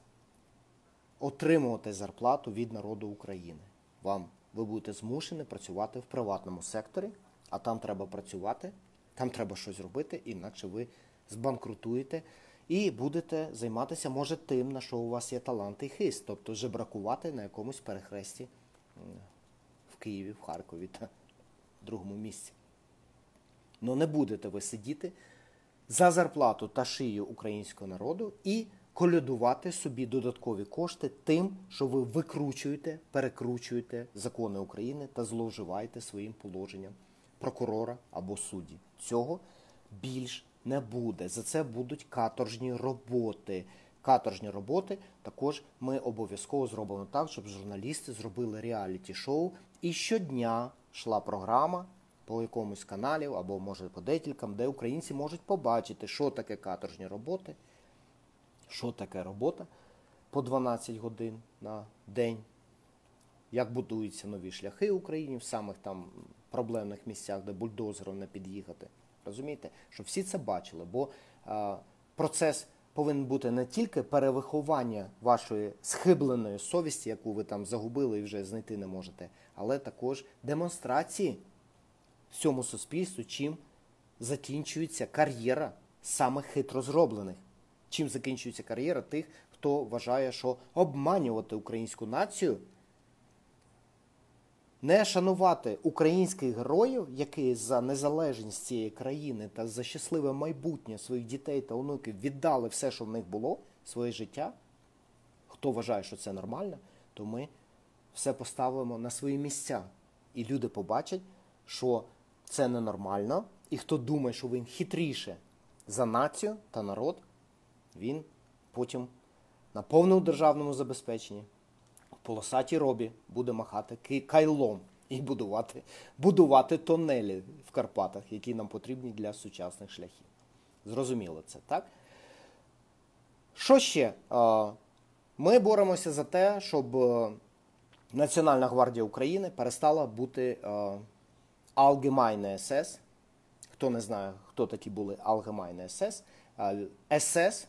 отримувати зарплату від народу України. Вам ви будете змушені працювати в приватному секторі, а там треба працювати, там треба щось робити, інакше ви збанкрутуєте і будете займатися, може, тим, на що у вас є талант і хист, тобто жебракувати на якомусь перехресті в Києві, в Харкові та в другому місці. Ну не будете ви сидіти за зарплату та шию українського народу і колядувати собі додаткові кошти тим, що ви викручуєте, перекручуєте закони України та зловживаєте своїм положенням прокурора або судді. Цього більш не буде. За це будуть каторжні роботи. Каторжні роботи також ми обов'язково зробимо так, щоб журналісти зробили реаліті-шоу і щодня йшла програма по якомусь каналів або може по декільком, де українці можуть побачити, що таке каторжні роботи, що таке робота по 12 годин на день, як будуються нові шляхи в Україні в самих там проблемних місцях, де бульдозером не під'їхати. Розумієте, щоб всі це бачили, бо а, процес повинен бути не тільки перевиховання вашої схибленої совісті, яку ви там загубили і вже знайти не можете, але також демонстрації всьому суспільству, чим закінчується кар'єра самих хитро зроблених. Чим закінчується кар'єра тих, хто вважає, що обманювати українську націю, не шанувати українських героїв, які за незалежність цієї країни та за щасливе майбутнє своїх дітей та онуків віддали все, що в них було, своє життя. Хто вважає, що це нормально, то ми все поставимо на свої місця. І люди побачать, що це ненормально, і хто думає, що він хитріше за націю та народ, він потім на повному державному забезпеченні в полосатій робі буде махати кайлом і будувати, будувати тонелі в Карпатах, які нам потрібні для сучасних шляхів. Зрозуміло це, так? Що ще? Ми боремося за те, щоб е, Національна гвардія України перестала бути е, Allgemeine СС. Хто не знає, хто такі були Allgemeine СС, СС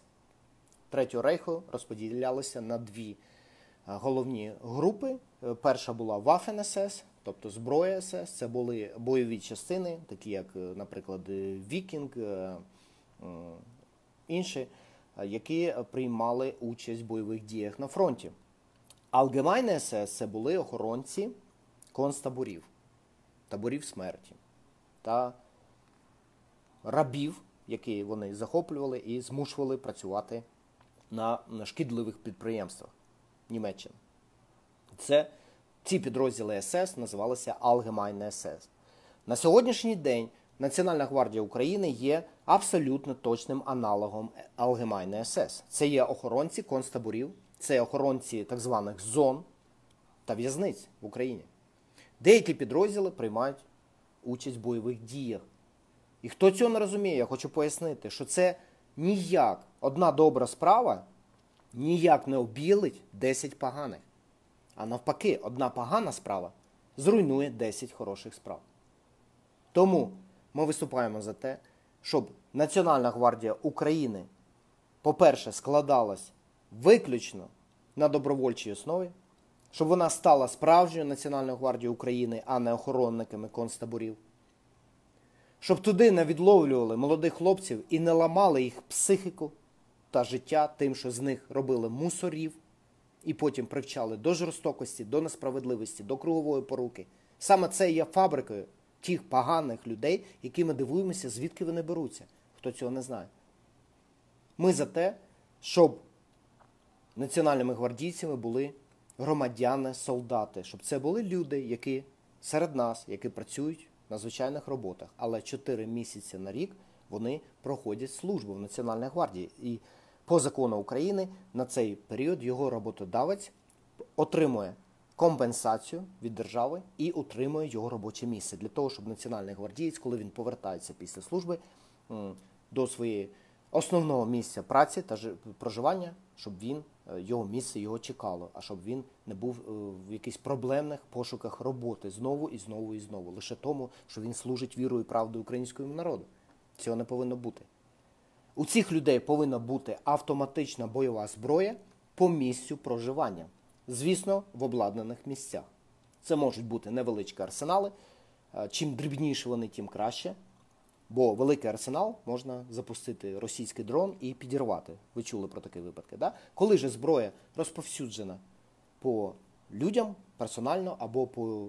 Третього рейху розподілялися на дві е, головні групи. Е, Перша була Waffen СС, тобто зброя СС. Це були бойові частини, такі як, е, наприклад, е, Вікінг, е, інші, е, які е, приймали участь в бойових діях на фронті. Allgemeine СС це були охоронці концтаборів, таборів смерті та рабів, які вони захоплювали і змушували працювати на шкідливих підприємствах Німеччини. Це ці підрозділи СС називалися Allgemeine СС. На сьогоднішній день Національна гвардія України є абсолютно точним аналогом Allgemeine СС. Це є охоронці концтаборів, це охоронці так званих зон та в'язниць в Україні. Деякі підрозділи приймають участь в бойових діях. І хто цього не розуміє, я хочу пояснити, що це ніяк одна добра справа ніяк не обілить 10 поганих. А навпаки, одна погана справа зруйнує 10 хороших справ. Тому ми виступаємо за те, щоб Національна гвардія України, по-перше, складалась виключно на добровольчій основі, щоб вона стала справжньою Національною гвардією України, а не охоронниками концтаборів. Щоб туди не відловлювали молодих хлопців і не ламали їх психіку та життя тим, що з них робили мусорів, і потім привчали до жорстокості, до несправедливості, до кругової поруки. Саме це є фабрикою тих поганих людей, які ми дивуємося, звідки вони беруться. Хто цього не знає. Ми за те, щоб національними гвардійцями були громадяни, солдати, щоб це були люди, які серед нас, які працюють на звичайних роботах, але 4 місяці на рік вони проходять службу в Національній гвардії. І по закону України на цей період його роботодавець отримує компенсацію від держави і утримує його робоче місце для того, щоб національний гвардієць, коли він повертається після служби до своєї основного місця праці та проживання, щоб він е, його місце його чекало, а щоб він не був е, в якихось проблемних пошуках роботи знову і знову і знову, лише тому, що він служить вірою і правдою українському народу. Цього не повинно бути. У цих людей повинна бути автоматична бойова зброя по місцю проживання. Звісно, в обладнаних місцях. Це можуть бути невеличкі арсенали. Е, чим дрібніші вони, тим краще. Бо великий арсенал можна запустити російський дрон і підірвати. Ви чули про такі випадки. Да? Коли ж зброя розповсюджена по людям персонально або по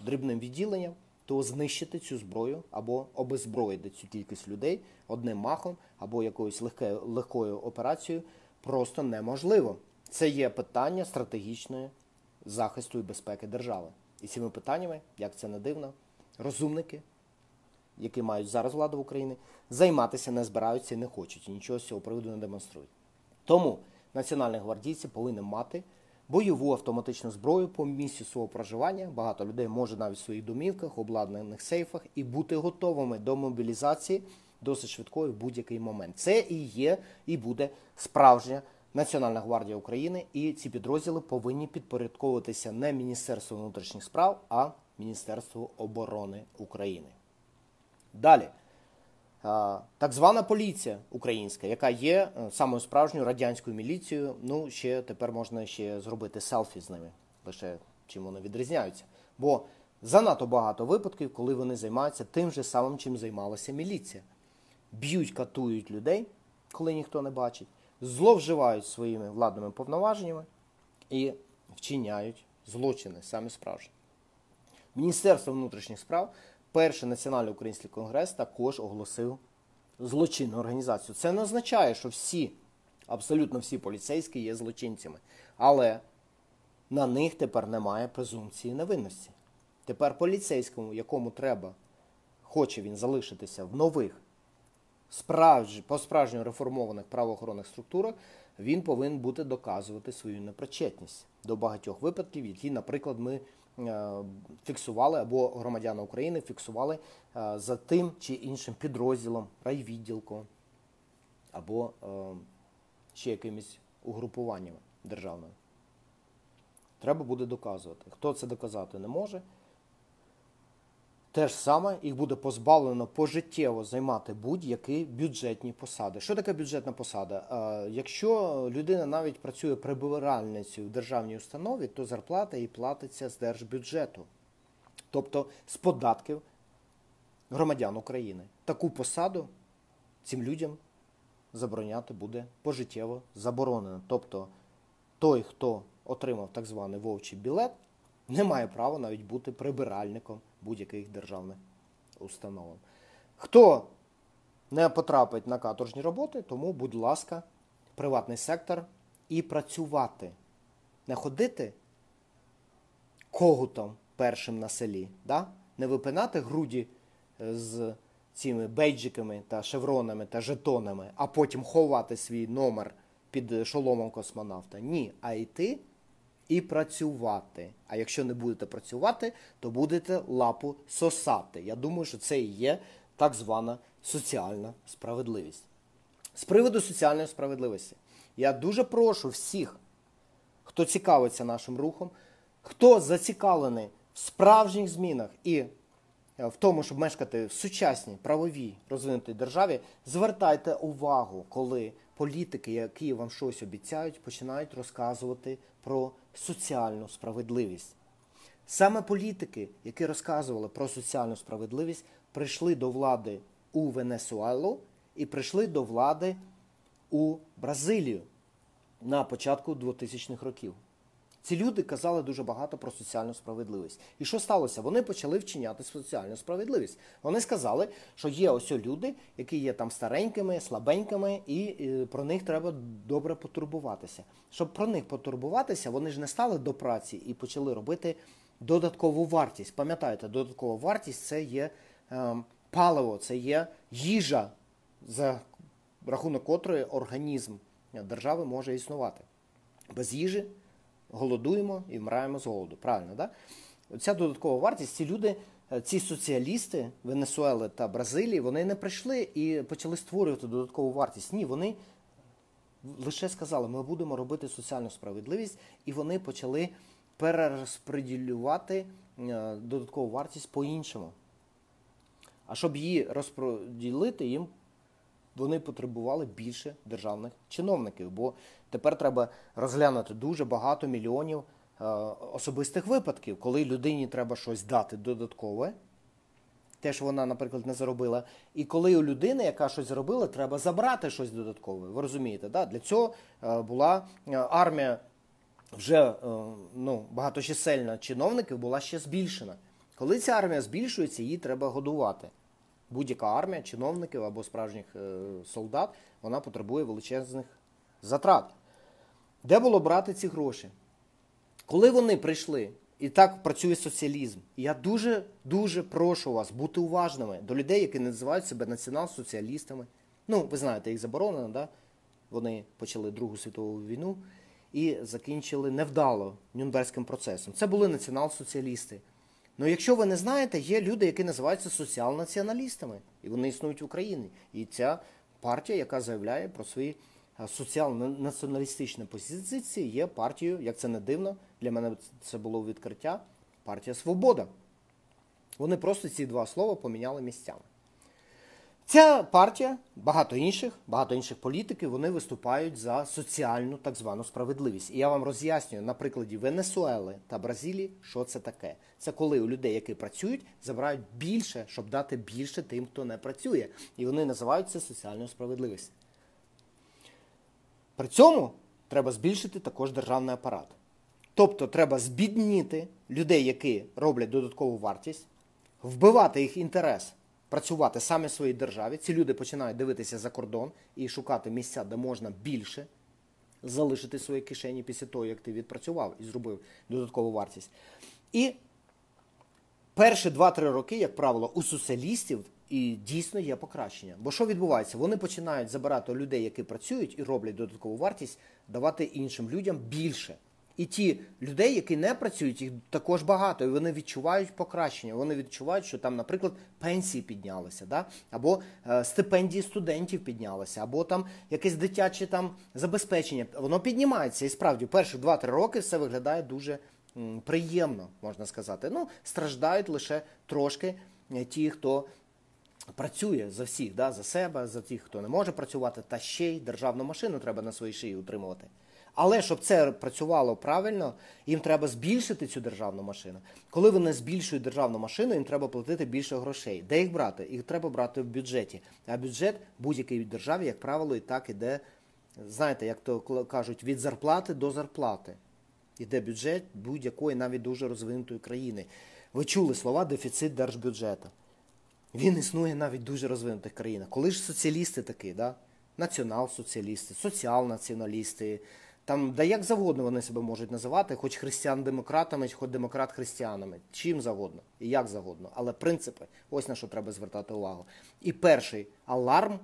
дрібним відділенням, то знищити цю зброю або обезброїти цю кількість людей одним махом або якоюсь легкою, легкою операцією просто неможливо. Це є питання стратегічної захисту і безпеки держави. І цими питаннями, як це не дивно, розумники, які мають зараз владу в Україні, займатися не збираються і не хочуть, і нічого з цього приводу не демонструють. Тому національні гвардійці повинні мати бойову автоматичну зброю по місці свого проживання. Багато людей може навіть в своїх домівках, обладнаних сейфах і бути готовими до мобілізації досить швидкої в будь-який момент. Це і є, і буде справжня. Національна гвардія України і ці підрозділи повинні підпорядковуватися не Міністерству внутрішніх справ, а Міністерству оборони України. Далі, так звана поліція українська, яка є е, самою справжньою радянською міліцією. Ну, ще тепер можна ще зробити селфі з ними, лише чим вони відрізняються. Бо занадто багато випадків, коли вони займаються тим же самим, чим займалася міліція. Б'ють, катують людей, коли ніхто не бачить зловживають своїми владними повноваженнями і вчиняють злочини самі справжні. Міністерство внутрішніх справ, перший національний український конгрес також оголосив злочинну організацію. Це не означає, що всі, абсолютно всі поліцейські є злочинцями. Але на них тепер немає презумпції невинності. Тепер поліцейському, якому треба, хоче він залишитися в нових справж... по справжньо реформованих правоохоронних структурах, він повинен бути доказувати свою непричетність до багатьох випадків, які, наприклад, ми фіксували або громадяни України фіксували е, за тим чи іншим підрозділом, райвідділком або е, ще якимись угрупуваннями державними. Треба буде доказувати. Хто це доказати не може. Те ж саме їх буде позбавлено пожиттєво займати будь-які бюджетні посади. Що таке бюджетна посада? Якщо людина навіть працює прибиральницею в державній установі, то зарплата їй платиться з держбюджету, тобто з податків громадян України. Таку посаду цим людям забороняти буде пожиттєво заборонено. Тобто той, хто отримав так званий вовчий білет, не має права навіть бути прибиральником будь-яких державних установ. Хто не потрапить на каторжні роботи, тому, будь ласка, приватний сектор і працювати. Не ходити когутом першим на селі, да? не випинати груді е, з цими бейджиками та шевронами та жетонами, а потім ховати свій номер під шоломом космонавта. Ні, а йти і працювати. А якщо не будете працювати, то будете лапу сосати. Я думаю, що це і є так звана соціальна справедливість. З приводу соціальної справедливості, я дуже прошу всіх, хто цікавиться нашим рухом, хто зацікавлений в справжніх змінах і е, в тому, щоб мешкати в сучасній правовій розвинутій державі, звертайте увагу, коли політики, які вам щось обіцяють, починають розказувати про соціальну справедливість. Саме політики, які розказували про соціальну справедливість, прийшли до влади у Венесуелу і прийшли до влади у Бразилію на початку 2000-х років. Ці люди казали дуже багато про соціальну справедливість. І що сталося? Вони почали вчиняти соціальну справедливість. Вони сказали, що є ось люди, які є там старенькими, слабенькими, і про них треба добре потурбуватися. Щоб про них потурбуватися, вони ж не стали до праці і почали робити додаткову вартість. Пам'ятаєте, додаткова вартість це є е, паливо, це є їжа, за рахунок котрої організм держави може існувати. Без їжі голодуємо і вмираємо з голоду. Правильно, да? Ця додаткова вартість, ці люди, е, ці соціалісти Венесуели та Бразилії, вони не прийшли і почали створювати додаткову вартість. Ні, вони лише сказали, ми будемо робити соціальну справедливість, і вони почали перерозподілювати е, додаткову вартість по-іншому. А щоб її розподілити, їм вони потребували більше державних чиновників, бо тепер треба розглянути дуже багато мільйонів е, особистих випадків, коли людині треба щось дати додаткове, те, що вона, наприклад, не заробила. І коли у людини, яка щось заробила, треба забрати щось додаткове. Ви розумієте, да? для цього е, була е, армія вже ну, багаточисельна чиновників була ще збільшена. Коли ця армія збільшується, її треба годувати будь-яка армія, чиновників або справжніх е, солдат, вона потребує величезних затрат. Де було брати ці гроші? Коли вони прийшли, і так працює соціалізм, я дуже-дуже прошу вас бути уважними до людей, які називають себе націонал-соціалістами. Ну, ви знаєте, їх заборонено, да? вони почали Другу світову війну і закінчили невдало Нюнберзьким процесом. Це були націонал-соціалісти. Ну, якщо ви не знаєте, є люди, які називаються соціал-націоналістами, і вони існують в Україні. І ця партія, яка заявляє про свої соціал-націоналістичні позиції, є партією, як це не дивно, для мене це було відкриття, партія Свобода. Вони просто ці два слова поміняли місцями. Ця партія, багато інших, багато інших політиків, вони виступають за соціальну так звану справедливість. І я вам роз'яснюю на прикладі Венесуели та Бразилії, що це таке. Це коли у людей, які працюють, забирають більше, щоб дати більше тим, хто не працює. І вони називають це соціальною справедливістю. При цьому треба збільшити також державний апарат. Тобто треба збідніти людей, які роблять додаткову вартість, вбивати їх інтерес працювати саме в своїй державі. Ці люди починають дивитися за кордон і шукати місця, де можна більше залишити свої кишені після того, як ти відпрацював і зробив додаткову вартість. І перші 2-3 роки, як правило, у соціалістів і дійсно є покращення. Бо що відбувається? Вони починають забирати людей, які працюють і роблять додаткову вартість, давати іншим людям більше. І ті людей, які не працюють, їх також багато, і вони відчувають покращення. Вони відчувають, що там, наприклад, пенсії піднялися, да? або е, стипендії студентів піднялися, або там якесь дитяче там забезпечення. Воно піднімається. І справді, перші 2-3 роки все виглядає дуже м, приємно, можна сказати. Ну, страждають лише трошки е, ті, хто. Працює за всіх, да, за себе, за тих, хто не може працювати, та ще й державну машину треба на своїй шиї утримувати. Але щоб це працювало правильно, їм треба збільшити цю державну машину. Коли вони збільшують державну машину, їм треба платити більше грошей. Де їх брати? Їх треба брати в бюджеті. А бюджет будь-якій державі, як правило, і так іде, знаєте, як то кажуть, від зарплати до зарплати. Іде бюджет будь-якої, навіть дуже розвинутої країни. Ви чули слова дефіцит держбюджету. Він існує навіть в дуже розвинутих країнах. Коли ж соціалісти такі, да? націонал-соціалісти, соціал-націоналісти. Там, да як завгодно вони себе можуть називати, хоч християн-демократами, хоч демократ-християнами, чим завгодно і як завгодно. Але принципи, ось на що треба звертати увагу. І перший аларм,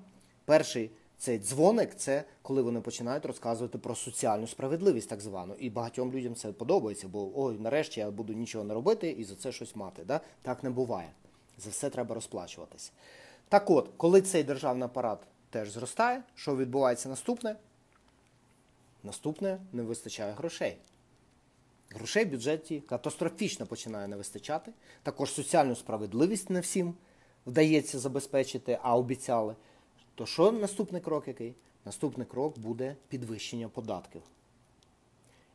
перший цей дзвоник це коли вони починають розказувати про соціальну справедливість, так звану. І багатьом людям це подобається, бо ой, нарешті я буду нічого не робити і за це щось мати. Да? Так не буває. За все треба розплачуватися. Так от, коли цей державний апарат теж зростає, що відбувається наступне? Наступне не вистачає грошей. Грошей в бюджеті катастрофічно починає не вистачати. Також соціальну справедливість не всім вдається забезпечити, а обіцяли. То що наступний крок який? Наступний крок буде підвищення податків.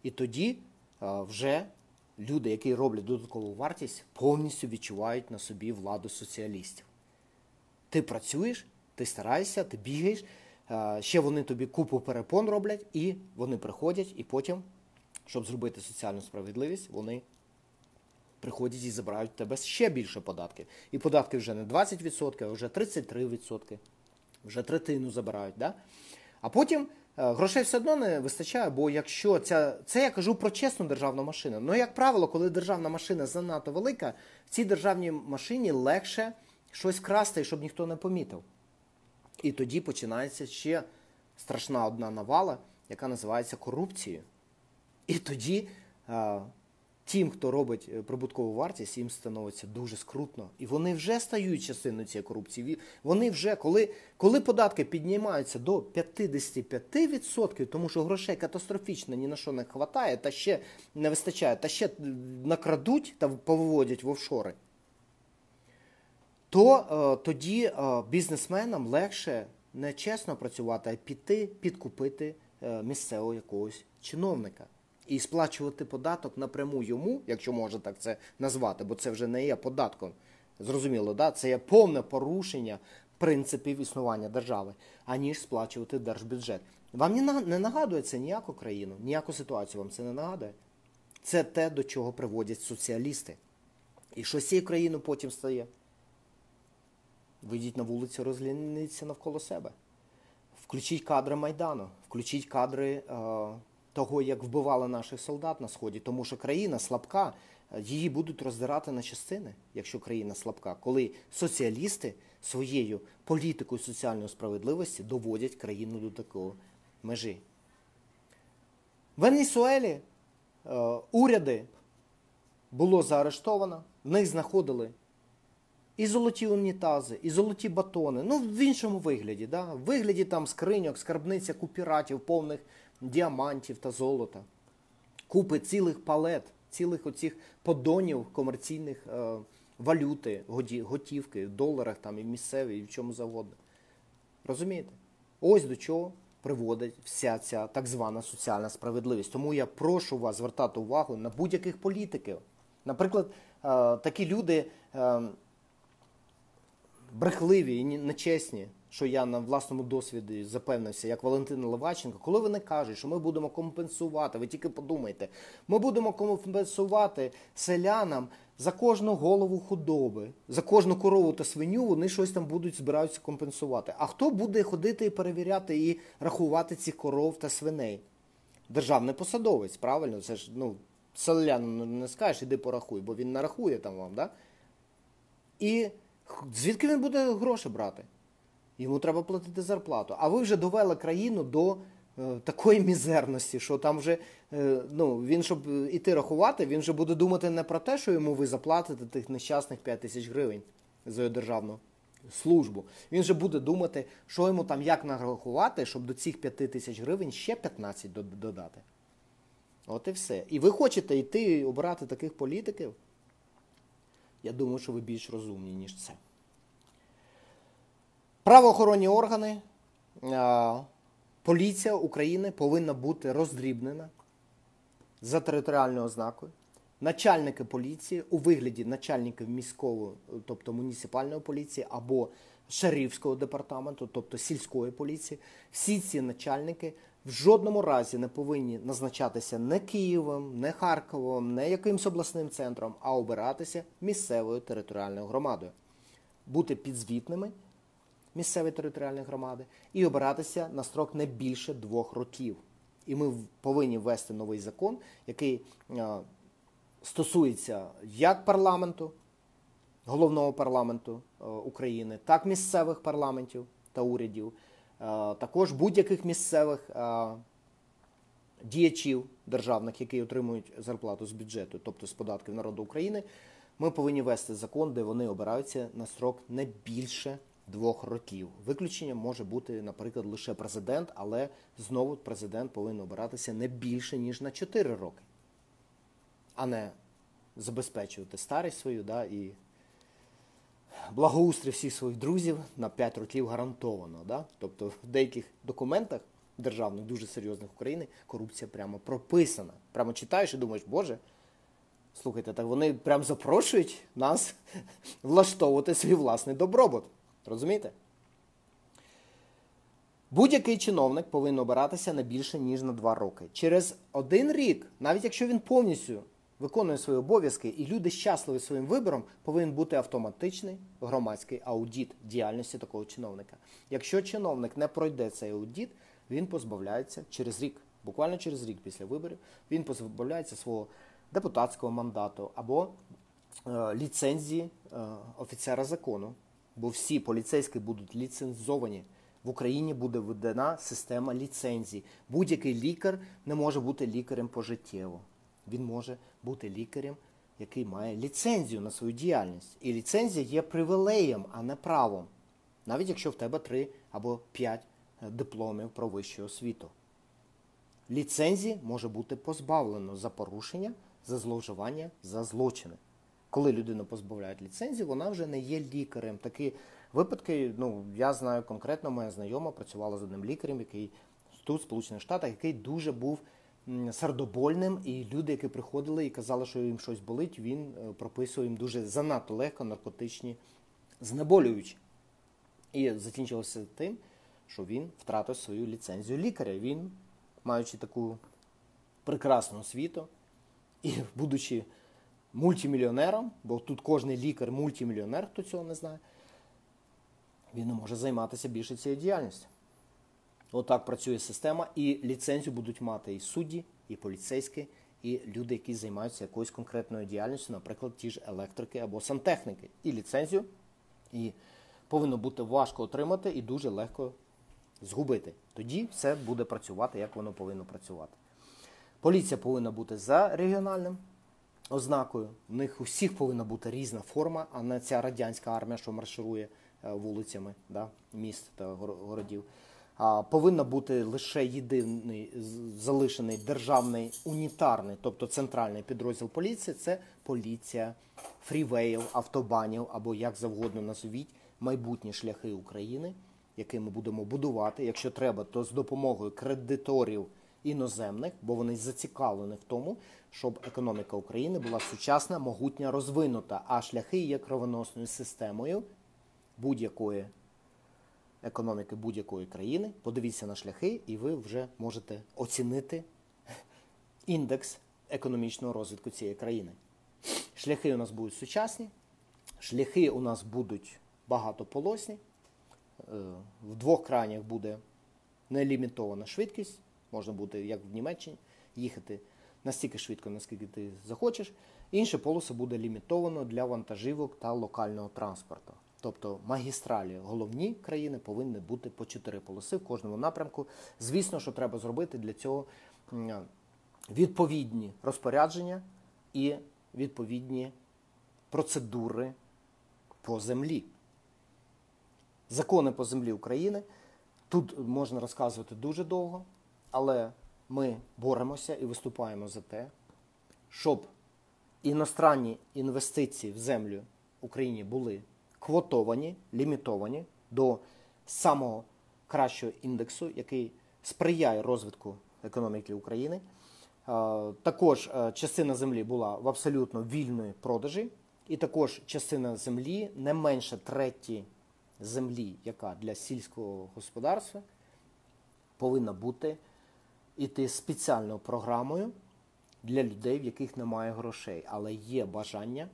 І тоді вже люди, які роблять додаткову вартість, повністю відчувають на собі владу соціалістів. Ти працюєш, ти стараєшся, ти бігаєш. Ще вони тобі купу перепон роблять, і вони приходять, і потім, щоб зробити соціальну справедливість, вони приходять і забирають в тебе ще більше податків. І податки вже не 20%, а вже 33%, вже третину забирають. Да? А потім Е, Грошей все одно не вистачає, бо якщо ця це я кажу про чесну державну машину. Ну, як правило, коли державна машина занадто велика, в цій державній машині легше щось красти, щоб ніхто не помітив. І тоді починається ще страшна одна навала, яка називається корупцією. І тоді а, тим, хто робить е, прибуткову вартість, їм становиться дуже скрутно. І вони вже стають частиною цієї корупції. Вони вже, коли, коли податки піднімаються до 55%, тому що грошей катастрофічно ні на що не вистачає, та ще не вистачає, та ще е, накрадуть та повиводять в офшори, то е, тоді е, бізнесменам легше не чесно працювати, а піти підкупити е, місцевого якогось чиновника і сплачувати податок напряму йому, якщо можна так це назвати, бо це вже не є податком. Зрозуміло, да? це є повне порушення принципів існування держави, аніж сплачувати держбюджет. Вам не на- не нагадує це ніяку країну, ніяку ситуацію вам це не нагадує. Це те, до чого приводять соціалісти. І що з цією країною потім стає? Вийдіть на вулицю, розгляніться навколо себе. Включіть кадри Майдану, включіть кадри е, того, як вбивали наших солдат на Сході, тому що країна слабка, е, її будуть роздирати на частини, якщо країна слабка, коли соціалісти своєю політикою соціальної справедливості доводять країну до такого межі. В Венесуелі е, уряди було заарештовано, в них знаходили і золоті унітази, і золоті батони. Ну, в іншому вигляді, да? в вигляді там скриньок, скарбниця купіратів, повних діамантів та золота. Купи цілих палет, цілих оцих подонів комерційних е, валюти, готівки, в доларах там і в місцевій, і в чому завгодно. Розумієте? Ось до чого приводить вся ця так звана соціальна справедливість. Тому я прошу вас звертати увагу на будь-яких політиків. Наприклад, е, такі люди е, брехливі і нечесні, що я на власному досвіді запевнився, як Валентина Леваченко, коли вони кажуть, що ми будемо компенсувати, ви тільки подумайте, ми будемо компенсувати селянам за кожну голову худоби, за кожну корову та свиню вони щось там будуть збираються компенсувати. А хто буде ходити і перевіряти і рахувати цих коров та свиней? Державний посадовець, правильно? Це ж ну, селянину не скажеш, іди порахуй, бо він нарахує там вам, да? І звідки він буде гроші брати? Йому треба платити зарплату. А ви вже довели країну до е, такої мізерності, що там вже е, ну, він, щоб е, іти рахувати, він вже буде думати не про те, що йому ви заплатите тих нещасних 5 тисяч гривень за його державну службу. Він вже буде думати, що йому там як нарахувати, щоб до цих 5 тисяч гривень ще 15 додати. От і все. І ви хочете йти обирати таких політиків? Я думаю, що ви більш розумні, ніж це. Правоохоронні органи, поліція України повинна бути роздрібнена за територіальною ознакою. Начальники поліції у вигляді начальників міського, тобто муніципальної поліції або шерифського департаменту, тобто сільської поліції, всі ці начальники в жодному разі не повинні назначатися не Києвом, не Харковом, не якимсь обласним центром, а обиратися місцевою територіальною громадою, бути підзвітними місцевої територіальної громади і обиратися на строк не більше двох років. І ми повинні ввести новий закон, який е, стосується як парламенту, головного парламенту е, України, так місцевих парламентів та урядів, також будь-яких місцевих е, діячів державних, які отримують зарплату з бюджету, тобто з податків народу України, ми повинні ввести закон, де вони обираються на строк не більше двох років. Виключенням може бути, наприклад, лише президент, але знову президент повинен обиратися не більше ніж на 4 роки, а не забезпечувати старість свою да, і благоустрій всіх своїх друзів на 5 років гарантовано. Да? Тобто в деяких документах державних, дуже серйозних України, корупція прямо прописана. Прямо читаєш і думаєш, Боже, слухайте, так вони прям запрошують нас влаштовувати свій власний добробут. Розумієте? Будь-який чиновник повинен обиратися не більше, ніж на два роки. Через один рік, навіть якщо він повністю виконує свої обов'язки і люди щасливі своїм вибором, повинен бути автоматичний громадський аудіт діяльності такого чиновника. Якщо чиновник не пройде цей аудіт, він позбавляється через рік, буквально через рік після виборів, він позбавляється свого депутатського мандату або е, ліцензії е, офіцера закону, бо всі поліцейські будуть ліцензовані. В Україні буде введена система ліцензій. Будь-який лікар не може бути лікарем пожиттєво. Він може бути лікарем, який має ліцензію на свою діяльність. І ліцензія є привілеєм, а не правом. Навіть якщо в тебе три або п'ять е, дипломів про вищу освіту. Ліцензії може бути позбавлено за порушення, за зловживання, за злочини. Коли людину позбавляють ліцензії, вона вже не є лікарем. Такі випадки, ну я знаю конкретно, моя знайома працювала з одним лікарем, який тут, в Сполучених Штатах, який дуже був сердобольним, і люди, які приходили і казали, що їм щось болить, він е, прописував їм дуже занадто легко наркотичні знеболюючі. І закінчилося тим, що він втратив свою ліцензію лікаря. Він, маючи таку прекрасну освіту, і будучи мультимільйонером, бо тут кожен лікар мультимільйонер, хто цього не знає, він не може займатися більше цією діяльністю. Отак працює система, і ліцензію будуть мати і судді, і поліцейські, і люди, які займаються якоюсь конкретною діяльністю, наприклад, ті ж електрики або сантехніки. І ліцензію, і повинно бути важко отримати і дуже легко згубити. Тоді все буде працювати, як воно повинно працювати. Поліція повинна бути за регіональним ознакою. У них усіх повинна бути різна форма, а не ця радянська армія, що марширує е, вулицями да, міст та городів. Повинна бути лише єдиний залишений державний унітарний, тобто центральний підрозділ поліції це поліція фрівеїв, автобанів або як завгодно назвіть майбутні шляхи України, які ми будемо будувати. Якщо треба, то з допомогою кредиторів іноземних, бо вони зацікавлені в тому, щоб економіка України була сучасна, могутня, розвинута, а шляхи є кровоносною системою будь-якої економіки будь-якої країни. Подивіться на шляхи, і ви вже можете оцінити індекс економічного розвитку цієї країни. Шляхи у нас будуть сучасні, шляхи у нас будуть багатополосні. Е, В двох крайнях буде нелімітована швидкість. Можна буде, як в Німеччині, їхати настільки швидко, наскільки ти захочеш. Інше полоси буде лімітовано для вантажівок та локального транспорту. Тобто магістралі головні країни повинні бути по чотири полоси в кожному напрямку. Звісно, що треба зробити для цього відповідні розпорядження і відповідні процедури по землі. Закони по землі України. Тут можна розказувати дуже довго, але ми боремося і виступаємо за те, щоб іностранні інвестиції в землю Україні були квотовані, лімітовані до самого кращого індексу, який сприяє розвитку економіки України. Е, Також е, частина землі була в абсолютно вільної продажі, і також частина землі не менше треті землі, яка для сільського господарства повинна бути іти спеціальною програмою для людей, в яких немає грошей, але є бажання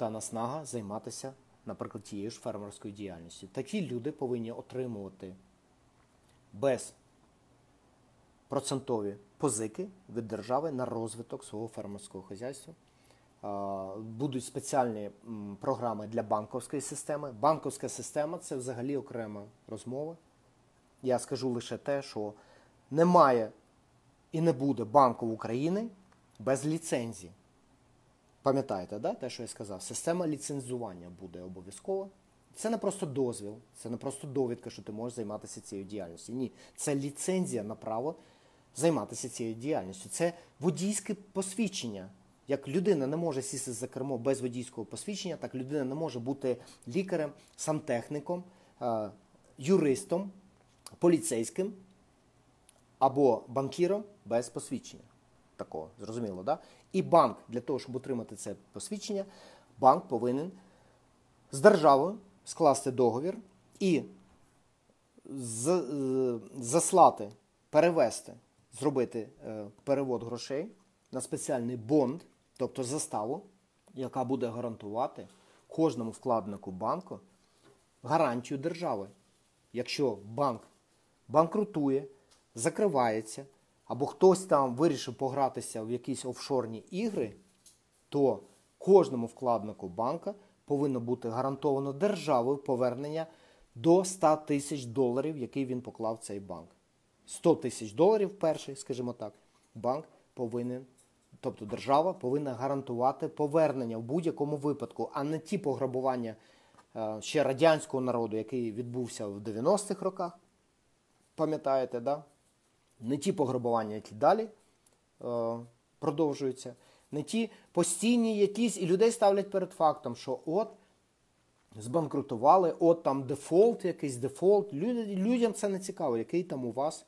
та наснага займатися, наприклад, тією ж фермерською діяльністю. Такі люди повинні отримувати без процентові позики від держави на розвиток свого фермерського хазяйства. Будуть спеціальні програми для банковської системи. Банковська система це взагалі окрема розмова. Я скажу лише те, що немає і не буде банку в Україні без ліцензії. Пам'ятаєте, да, те, що я сказав? Система ліцензування буде обов'язкова. Це не просто дозвіл, це не просто довідка, що ти можеш займатися цією діяльністю. Ні, це ліцензія на право займатися цією діяльністю. Це водійське посвідчення. Як людина не може сісти за кермо без водійського посвідчення, так людина не може бути лікарем, сантехніком, е, юристом, поліцейським або банкіром без посвідчення. Такого, зрозуміло, да? І банк для того, щоб отримати це посвідчення, банк повинен з державою скласти договір і е, заслати, перевести, зробити е, перевод грошей на спеціальний бонд, тобто заставу, яка буде гарантувати кожному вкладнику банку гарантію держави. Якщо банк банкрутує, закривається, або хтось там вирішив погратися в якісь офшорні ігри, то кожному вкладнику банка повинно бути гарантовано державою повернення до 100 тисяч доларів, який він поклав цей банк. 100 тисяч доларів перший, скажімо так, банк повинен, тобто держава повинна гарантувати повернення в будь-якому випадку, а не ті пограбування е, ще радянського народу, який відбувся в 90-х роках. Пам'ятаєте, да? Не ті пограбування, які далі е, продовжуються, не ті постійні якісь, і людей ставлять перед фактом, що от збанкрутували, от там дефолт, якийсь дефолт. Люд, людям це не цікаво, який там у вас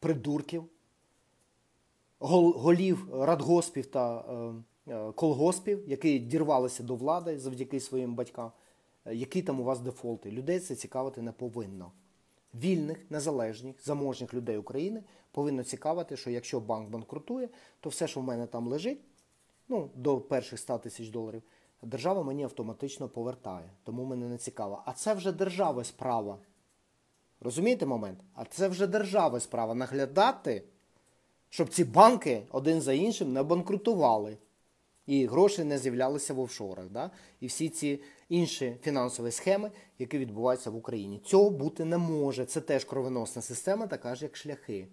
придурків, гол, голів радгоспів та е, е, колгоспів, які дірвалися до влади завдяки своїм батькам. Е, які там у вас дефолти? Людей це цікавити не повинно. Вільних, незалежних, заможних людей України повинно цікавити, що якщо банк банкрутує, то все, що в мене там лежить, ну, до перших 100 тисяч доларів, держава мені автоматично повертає. Тому мене не цікаво. А це вже держава справа. Розумієте момент? А це вже держава справа наглядати, щоб ці банки один за іншим не банкрутували. І гроші не з'являлися в офшорах. Да? І всі ці інші фінансові схеми, які відбуваються в Україні. Цього бути не може. Це теж кровоносна система, така ж, як шляхи.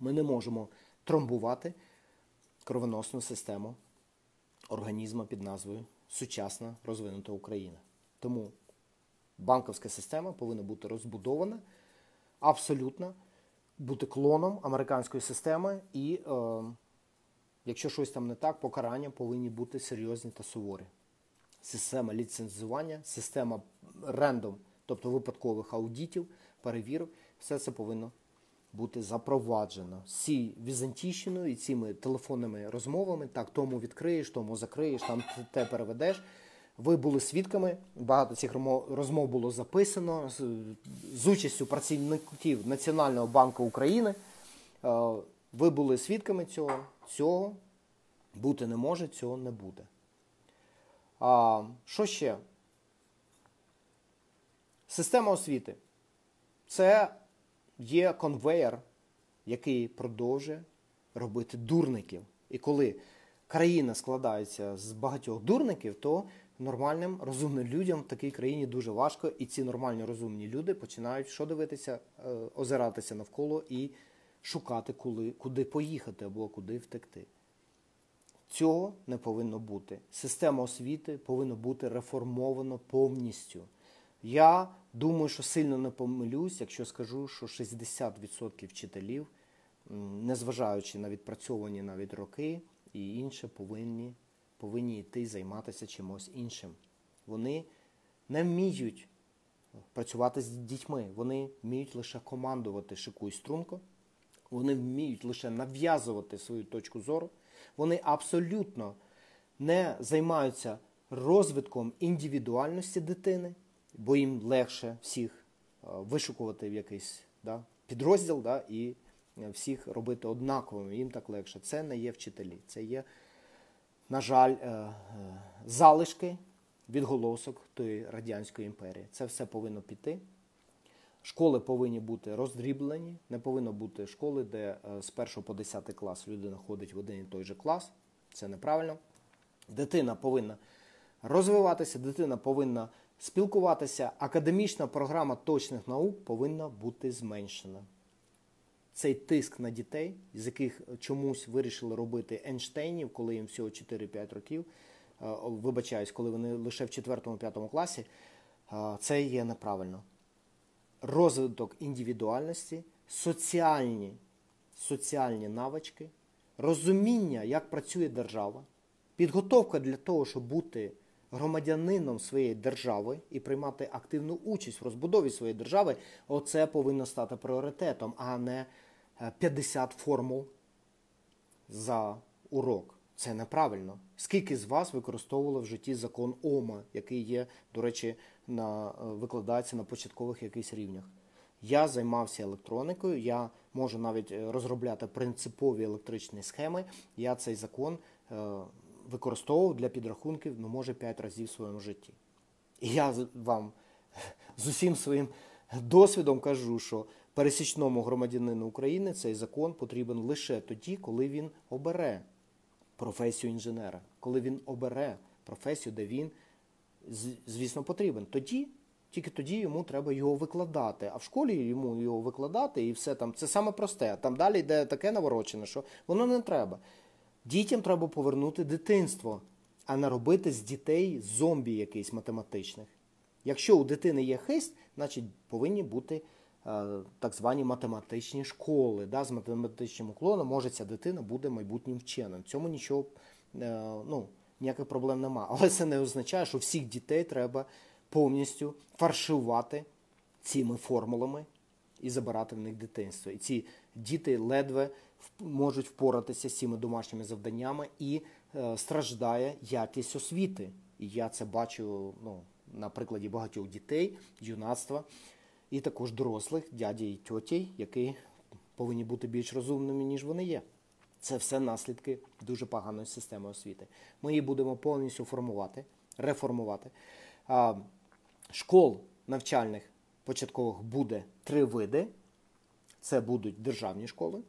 Ми не можемо тромбувати кровоносну систему організму під назвою Сучасна розвинута Україна. Тому банківська система повинна бути розбудована абсолютно, бути клоном американської системи, і е, якщо щось там не так, покарання повинні бути серйозні та суворі. Система ліцензування, система рендом, тобто випадкових аудитів, перевірок, все це повинно бути запроваджено з цією візантійщиною і цими телефонними розмовами. Так, тому відкриєш, тому закриєш, там те переведеш. Ви були свідками, багато цих розмов було записано з, участю працівників Національного банку України. Е, ви були свідками цього, цього бути не може, цього не буде. А, Що ще? Система освіти. Це є конвейер, який продовжує робити дурників. І коли країна складається з багатьох дурників, то нормальним розумним людям в такій країні дуже важко, і ці нормальні розумні люди починають що дивитися, е, озиратися навколо і шукати, коли, куди поїхати або куди втекти. Цього не повинно бути. Система освіти повинна бути реформована повністю. Я думаю, що сильно не помилюсь, якщо скажу, що 60% вчителів, незважаючи на відпрацьовані навіть роки і інше, повинні повинні йти займатися чимось іншим. Вони не вміють працювати з дітьми, вони вміють лише командувати шикуй струнко, вони вміють лише нав'язувати свою точку зору, вони абсолютно не займаються розвитком індивідуальності дитини, бо їм легше всіх вишукувати в якийсь да, підрозділ да, і всіх робити однаковими. Їм так легше. Це не є вчителі, це є на жаль, е, е, залишки відголосок тої радянської імперії. Це все повинно піти. Школи повинні бути роздріблені, не повинно бути школи, де е, з 1 по 10 клас людина ходить в один і той же клас. Це неправильно. Дитина повинна розвиватися, дитина повинна спілкуватися. Академічна програма точних наук повинна бути зменшена цей тиск на дітей, з яких чомусь вирішили робити Ейнштейнів, коли їм всього 4-5 років. Е, вибачаюсь, коли вони лише в 4-5 класі, е, це є неправильно. Розвиток індивідуальності, соціальні, соціальні навички, розуміння, як працює держава, підготовка для того, щоб бути громадянином своєї держави і приймати активну участь в розбудові своєї держави, оце повинно стати пріоритетом, а не 50 е, формул за урок. Це неправильно. Скільки з вас використовували в житті закон Ома, який є, до речі, на, е, викладається на початкових якихось рівнях? Я займався електроникою, я можу навіть е, розробляти принципові електричні схеми. Я цей закон е, використовував для підрахунків, ну, може, 5 разів в своєму житті. І я вам з усім своїм досвідом кажу, що пересічному громадянину України цей закон потрібен лише тоді, коли він обере професію інженера, коли він обере професію, де він, звісно, потрібен. Тоді, тільки тоді йому треба його викладати. А в школі йому його викладати і все там. Це саме просте. Там далі йде таке наворочене, що воно не треба. Дітям треба повернути дитинство, а не робити з дітей зомбі якийсь математичних. Якщо у дитини є хист, значить повинні бути так звані математичні школи. Да, З математичним уклоном може ця дитина буде майбутнім вченим. В цьому нічого е, ну, ніяких проблем немає. Але це не означає, що всіх дітей треба повністю фаршувати цими формулами і забирати в них дитинство. І ці діти ледве можуть впоратися з цими домашніми завданнями і е, страждає якість освіти. І я це бачу ну, на прикладі багатьох дітей, юнацтва і також дорослих, дяді і тьоті, які повинні бути більш розумними, ніж вони є. Це все наслідки дуже поганої системи освіти. Ми її будемо повністю формувати, реформувати. Школ навчальних початкових буде три види. Це будуть державні школи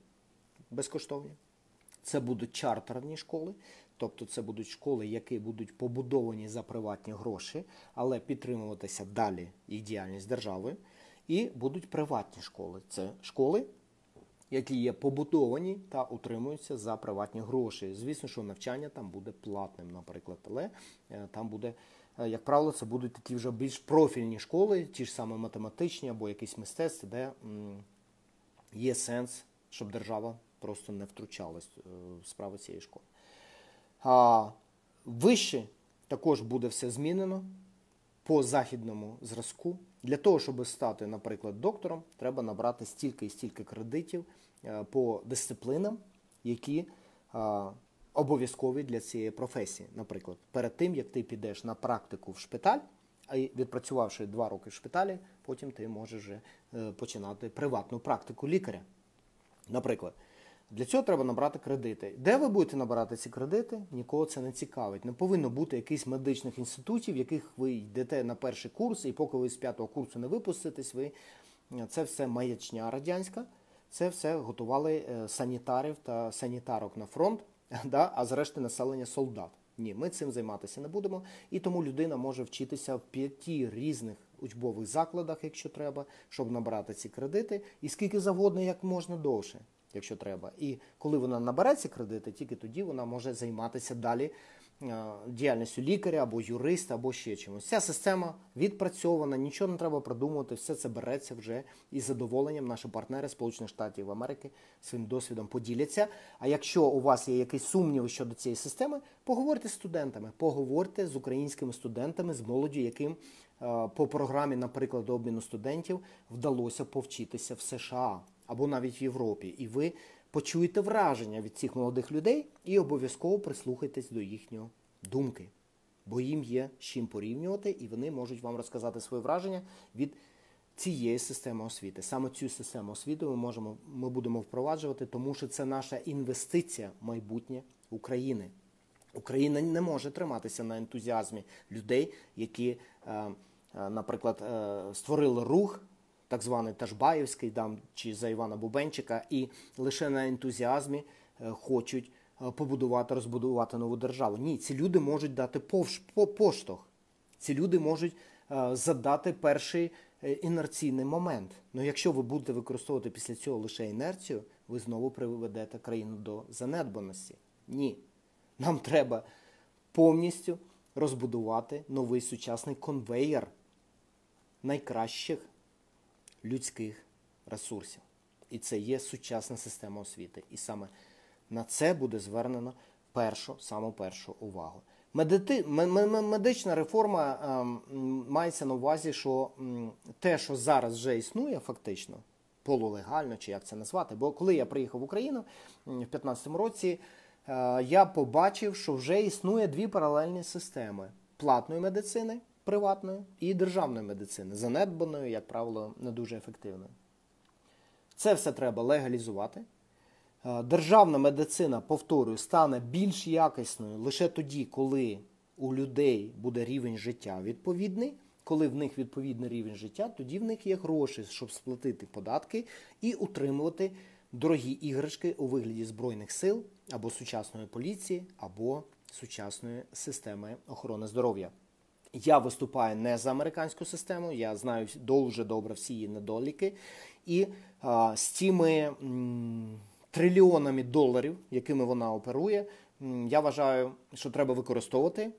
безкоштовні, це будуть чартерні школи, тобто це будуть школи, які будуть побудовані за приватні гроші, але підтримуватися далі їх діяльність держави. І будуть приватні школи. Це школи, які є побудовані та утримуються за приватні гроші. Звісно, що навчання там буде платним, наприклад, але е, там буде, е, як правило, це будуть такі вже більш профільні школи, ті ж саме математичні або якісь мистецтва, де є сенс, щоб держава просто не втручалась е, в справи цієї школи. А Вище також буде все змінено по західному зразку. Для того, щоб стати, наприклад, доктором, треба набрати стільки і стільки кредитів е, по дисциплінам, які обов'язкові для цієї професії. Наприклад, перед тим, як ти підеш на практику в шпиталь, а відпрацювавши два роки в шпиталі, потім ти можеш вже е, починати приватну практику лікаря. Наприклад, для цього треба набрати кредити. Де ви будете набирати ці кредити? Нікого це не цікавить. Не повинно бути якихось медичних інститутів, в яких ви йдете на перший курс, і поки ви з п'ятого курсу не випуститесь, ви це все маячня радянська. Це все готували е, санітарів та санітарок на фронт, да, а зрешти населення солдат. Ні, ми цим займатися не будемо. І тому людина може вчитися в п'яти різних учбових закладах, якщо треба, щоб набрати ці кредити, і скільки завгодно, як можна довше якщо треба. І коли вона набере ці кредити, тільки тоді вона може займатися далі е, діяльністю лікаря або юриста, або ще чимось. Ця система відпрацьована, нічого не треба продумувати, все це береться вже із задоволенням. Наші партнери Сполучених Штатів Америки своїм досвідом поділяться. А якщо у вас є якісь сумніви щодо цієї системи, поговорте з студентами, поговорте з українськими студентами, з молоді, яким е, по програмі, наприклад, обміну студентів вдалося повчитися в США або навіть в Європі, і ви почуєте враження від цих молодих людей і обов'язково прислухайтесь до їхньої думки. Бо їм є з чим порівнювати, і вони можуть вам розказати своє враження від цієї системи освіти. Саме цю систему освіти ми можемо, ми будемо впроваджувати, тому що це наша інвестиція в майбутнє України. Україна не може триматися на ентузіазмі людей, які, е, е, наприклад, е, створили рух так званий Ташбаївський там, чи за Івана Бубенчика, і лише на ентузіазмі е, хочуть е, побудувати, розбудувати нову державу. Ні, ці люди можуть дати поштовх. Ці люди можуть е, задати перший інерційний момент. Ну якщо ви будете використовувати після цього лише інерцію, ви знову приведете країну до занедбаності. Ні. Нам треба повністю розбудувати новий сучасний конвейер найкращих людських ресурсів. І це є сучасна система освіти. І саме на це буде звернено першу, саму першу увагу. Медити... Медична реформа ем, мається на увазі, що те, що зараз вже існує, фактично, полулегально, чи як це назвати, бо коли я приїхав в Україну в 2015 році, е, я побачив, що вже існує дві паралельні системи платної медицини приватної і державної медицини, занедбаною, як правило, не дуже ефективною. Це все треба легалізувати. Е, державна медицина, повторюю, стане більш якісною лише тоді, коли у людей буде рівень життя відповідний, коли в них відповідний рівень життя, тоді в них є гроші, щоб сплатити податки і утримувати дорогі іграшки у вигляді збройних сил або сучасної поліції, або сучасної системи охорони здоров'я. Я виступаю не за американську систему, я знаю дуже добре всі її недоліки. І а, з тими м, трильйонами доларів, якими вона оперує, м, я вважаю, що треба використовувати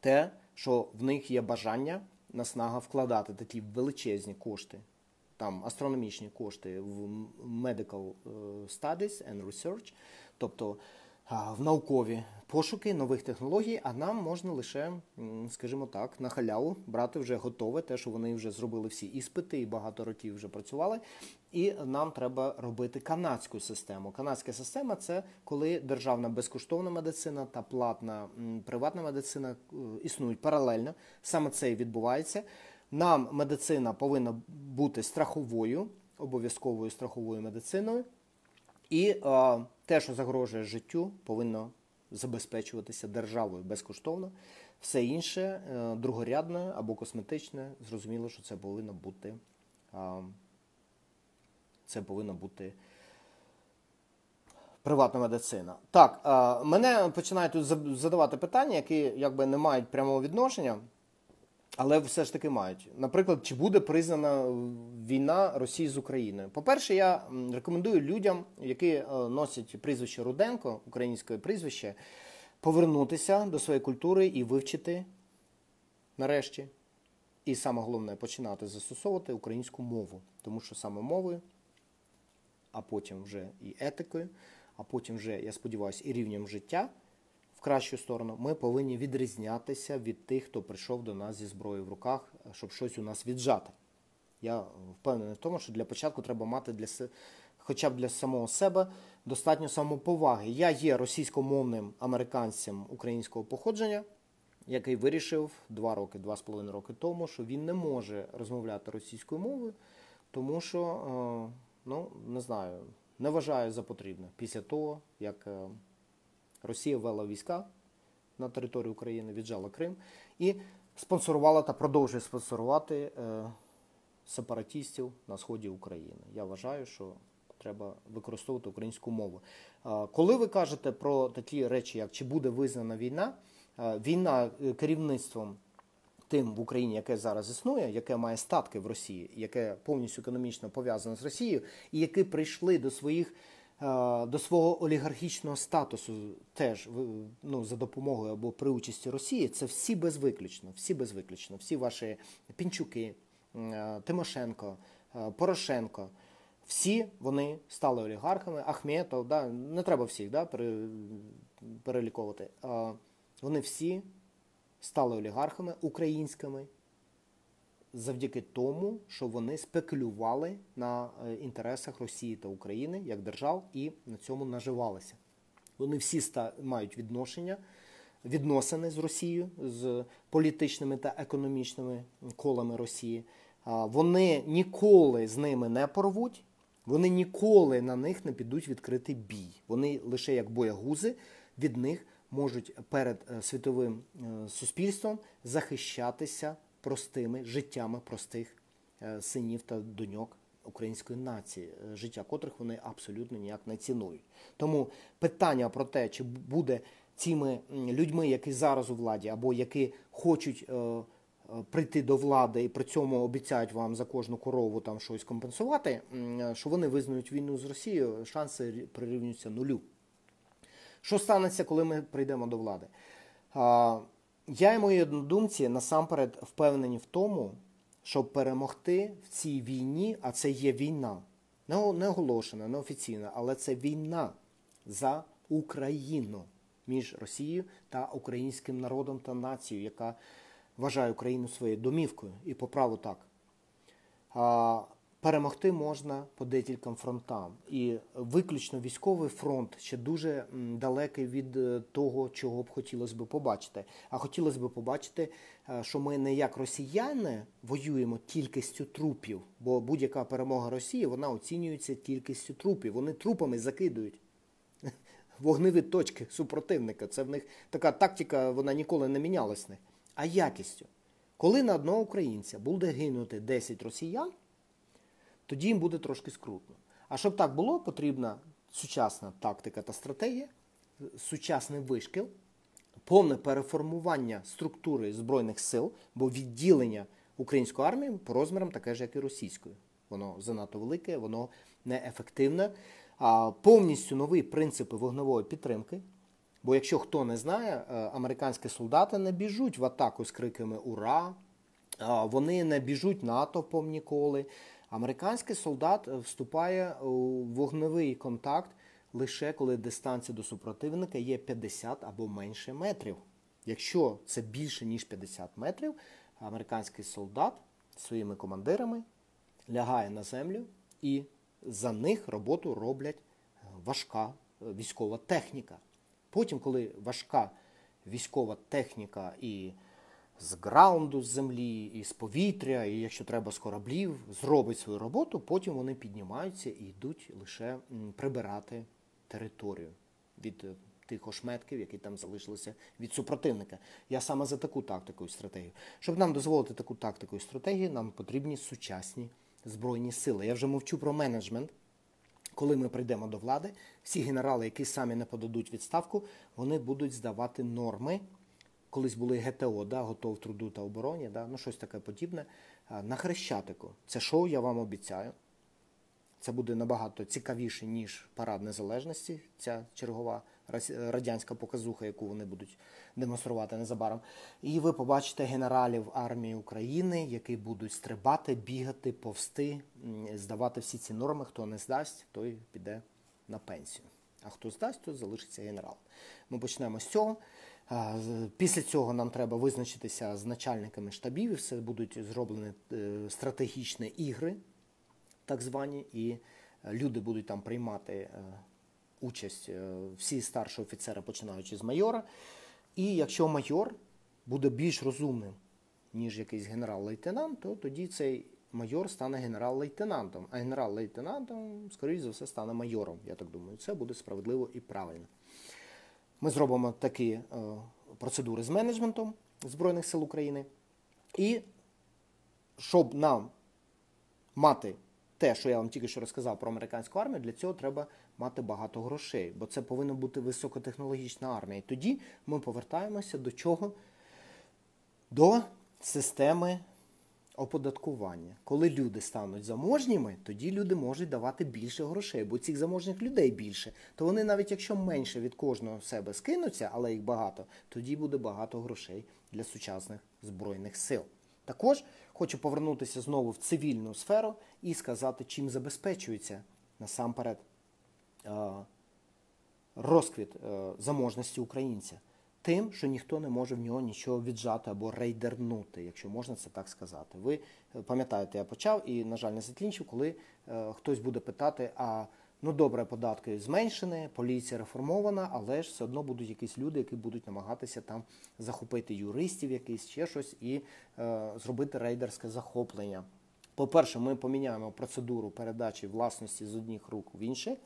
те, що в них є бажання наснага вкладати такі величезні кошти, там астрономічні кошти в medical studies and research, тобто в наукові пошуки нових технологій, а нам можна лише, скажімо так, на халяву брати вже готове, те, що вони вже зробили всі іспити і багато років вже працювали. І нам треба робити канадську систему. Канадська система це коли державна безкоштовна медицина та платна приватна медицина е, існують паралельно. Саме це і відбувається. Нам медицина повинна бути страховою, обов'язковою страховою медициною. І е, те, що загрожує життю, повинно забезпечуватися державою безкоштовно. Все інше е, другорядне або косметичне, зрозуміло, що це повинно бути. Це повинна бути приватна медицина. Так, мене починають тут задавати питання, які якби не мають прямого відношення. Але все ж таки мають. Наприклад, чи буде признана війна Росії з Україною? По-перше, я рекомендую людям, які е, носять прізвище Руденко, українське прізвище, повернутися до своєї культури і вивчити нарешті. І саме головне починати застосовувати українську мову, тому що саме мовою, а потім вже і етикою, а потім вже, я сподіваюся, і рівнем життя кращу сторону, ми повинні відрізнятися від тих, хто прийшов до нас зі зброєю в руках, щоб щось у нас віджати. Я впевнений в тому, що для початку треба мати для хоча б для самого себе достатньо самоповаги. Я є російськомовним американцем українського походження, який вирішив два роки, два з половиною роки тому, що він не може розмовляти російською мовою, тому що, е, ну не знаю, не вважаю за потрібне після того, як. Росія ввела війська на територію України, віджала Крим і спонсорувала та продовжує спонсорувати е, сепаратістів на сході України. Я вважаю, що треба використовувати українську мову. Е, коли ви кажете про такі речі, як чи буде визнана війна, е, війна керівництвом. Тим в Україні, яке зараз існує, яке має статки в Росії, яке повністю економічно пов'язане з Росією, і які прийшли до своїх до свого олігархічного статусу теж ну, за допомогою або при участі Росії, це всі безвиключно, всі безвиключно, всі ваші Пінчуки, е, Тимошенко, е, Порошенко. Всі вони стали олігархами, Ахметов, да, не треба всіх да, переліковувати. Вони всі стали олігархами українськими завдяки тому, що вони спекулювали на е, інтересах Росії та України як держав і на цьому наживалися. Вони всі мають відношення, відносини з Росією, з політичними та економічними колами Росії. Вони ніколи з ними не порвуть, вони ніколи на них не підуть відкрити бій. Вони лише як боягузи від них можуть перед е, світовим е, суспільством захищатися простими життями простих е, синів та доньок української нації, е, життя котрих вони абсолютно ніяк не цінують. Тому питання про те, чи буде цими людьми, які зараз у владі, або які хочуть е, прийти до влади і при цьому обіцяють вам за кожну корову там щось компенсувати, що вони визнають війну з Росією, шанси прирівнюються нулю. Що станеться, коли ми прийдемо до влади? Я і мої однодумці насамперед впевнені в тому, щоб перемогти в цій війні, а це є війна, не оголошена, не офіційна, але це війна за Україну між Росією та українським народом та нацією, яка вважає Україну своєю домівкою. І по праву так перемогти можна по декільком фронтам, і виключно військовий фронт ще дуже далекий від е, того, чого б хотілося б побачити. А хотілося б побачити, е, що ми не як росіяни воюємо кількістю трупів, бо будь-яка перемога Росії вона оцінюється кількістю трупів. Вони трупами закидують. Вогневі точки супротивника. Це в них така тактика, вона ніколи не мінялась. А якістю. Коли на одного українця буде гинути 10 росіян, тоді їм буде трошки скрутно. А щоб так було, потрібна сучасна тактика та стратегія, сучасний вишкіл, повне переформування структури Збройних сил, бо відділення української армії по розмірам таке ж, як і російської. Воно занадто велике, воно неефективне. Повністю нові принципи вогневої підтримки. Бо якщо хто не знає, е, американські солдати не біжуть в атаку з криками Ура! Вони не біжуть натовпом ніколи. Американський солдат е, вступає у вогневий контакт лише коли дистанція до супротивника є 50 або менше метрів. Якщо це більше ніж 50 метрів, американський солдат своїми командирами лягає на землю і за них роботу роблять е, важка е, військова техніка. Потім, коли важка військова техніка і з граунду з землі, і з повітря, і якщо треба з кораблів, зробить свою роботу, потім вони піднімаються і йдуть лише прибирати територію від е, тих ошметків, які там залишилися від супротивника. Я саме за таку тактику і стратегію. Щоб нам дозволити таку тактику і стратегію, нам потрібні сучасні збройні сили. Я вже мовчу про менеджмент. Коли ми прийдемо до влади, всі генерали, які самі не подадуть відставку, вони будуть здавати норми. Колись були ГТО, да, готов труду та обороні, да, ну щось таке подібне. На Хрещатику. Це шоу я вам обіцяю. Це буде набагато цікавіше, ніж парад незалежності, ця чергова радянська показуха, яку вони будуть демонструвати незабаром. І ви побачите генералів армії України, які будуть стрибати, бігати, повсти, здавати всі ці норми. Хто не здасть, той піде на пенсію. А хто здасть, то залишиться генерал. Ми почнемо з цього. Після цього нам треба визначитися з начальниками штабів. і Все будуть зроблені е, стратегічні ігри, так звані, і люди будуть там приймати е, участь е, всі старші офіцери, починаючи з майора. І якщо майор буде більш розумним, ніж якийсь генерал-лейтенант, то тоді цей майор стане генерал-лейтенантом. А генерал-лейтенантом, скоріш за все, стане майором. Я так думаю, це буде справедливо і правильно. Ми зробимо такі е, процедури з менеджментом Збройних сил України. І щоб нам мати те, що я вам тільки що розказав про американську армію, для цього треба мати багато грошей, бо це повинна бути високотехнологічна армія. І тоді ми повертаємося до чого? До системи оподаткування. Коли люди стануть заможніми, тоді люди можуть давати більше грошей, бо цих заможних людей більше. То вони навіть якщо менше від кожного себе скинуться, але їх багато, тоді буде багато грошей для сучасних збройних сил. Також хочу повернутися знову в цивільну сферу і сказати, чим забезпечується насамперед розквіт заможності українця. Тим, що ніхто не може в нього нічого віджати або рейдернути, якщо можна це так сказати. Ви е, пам'ятаєте, я почав і, на жаль, не закінчив, коли е, хтось буде питати, а Ну, добре, податки зменшені, поліція реформована, але ж все одно будуть якісь люди, які будуть намагатися там захопити юристів, якийсь ще щось і е, зробити рейдерське захоплення. По-перше, ми поміняємо процедуру передачі власності з одних рук в інші.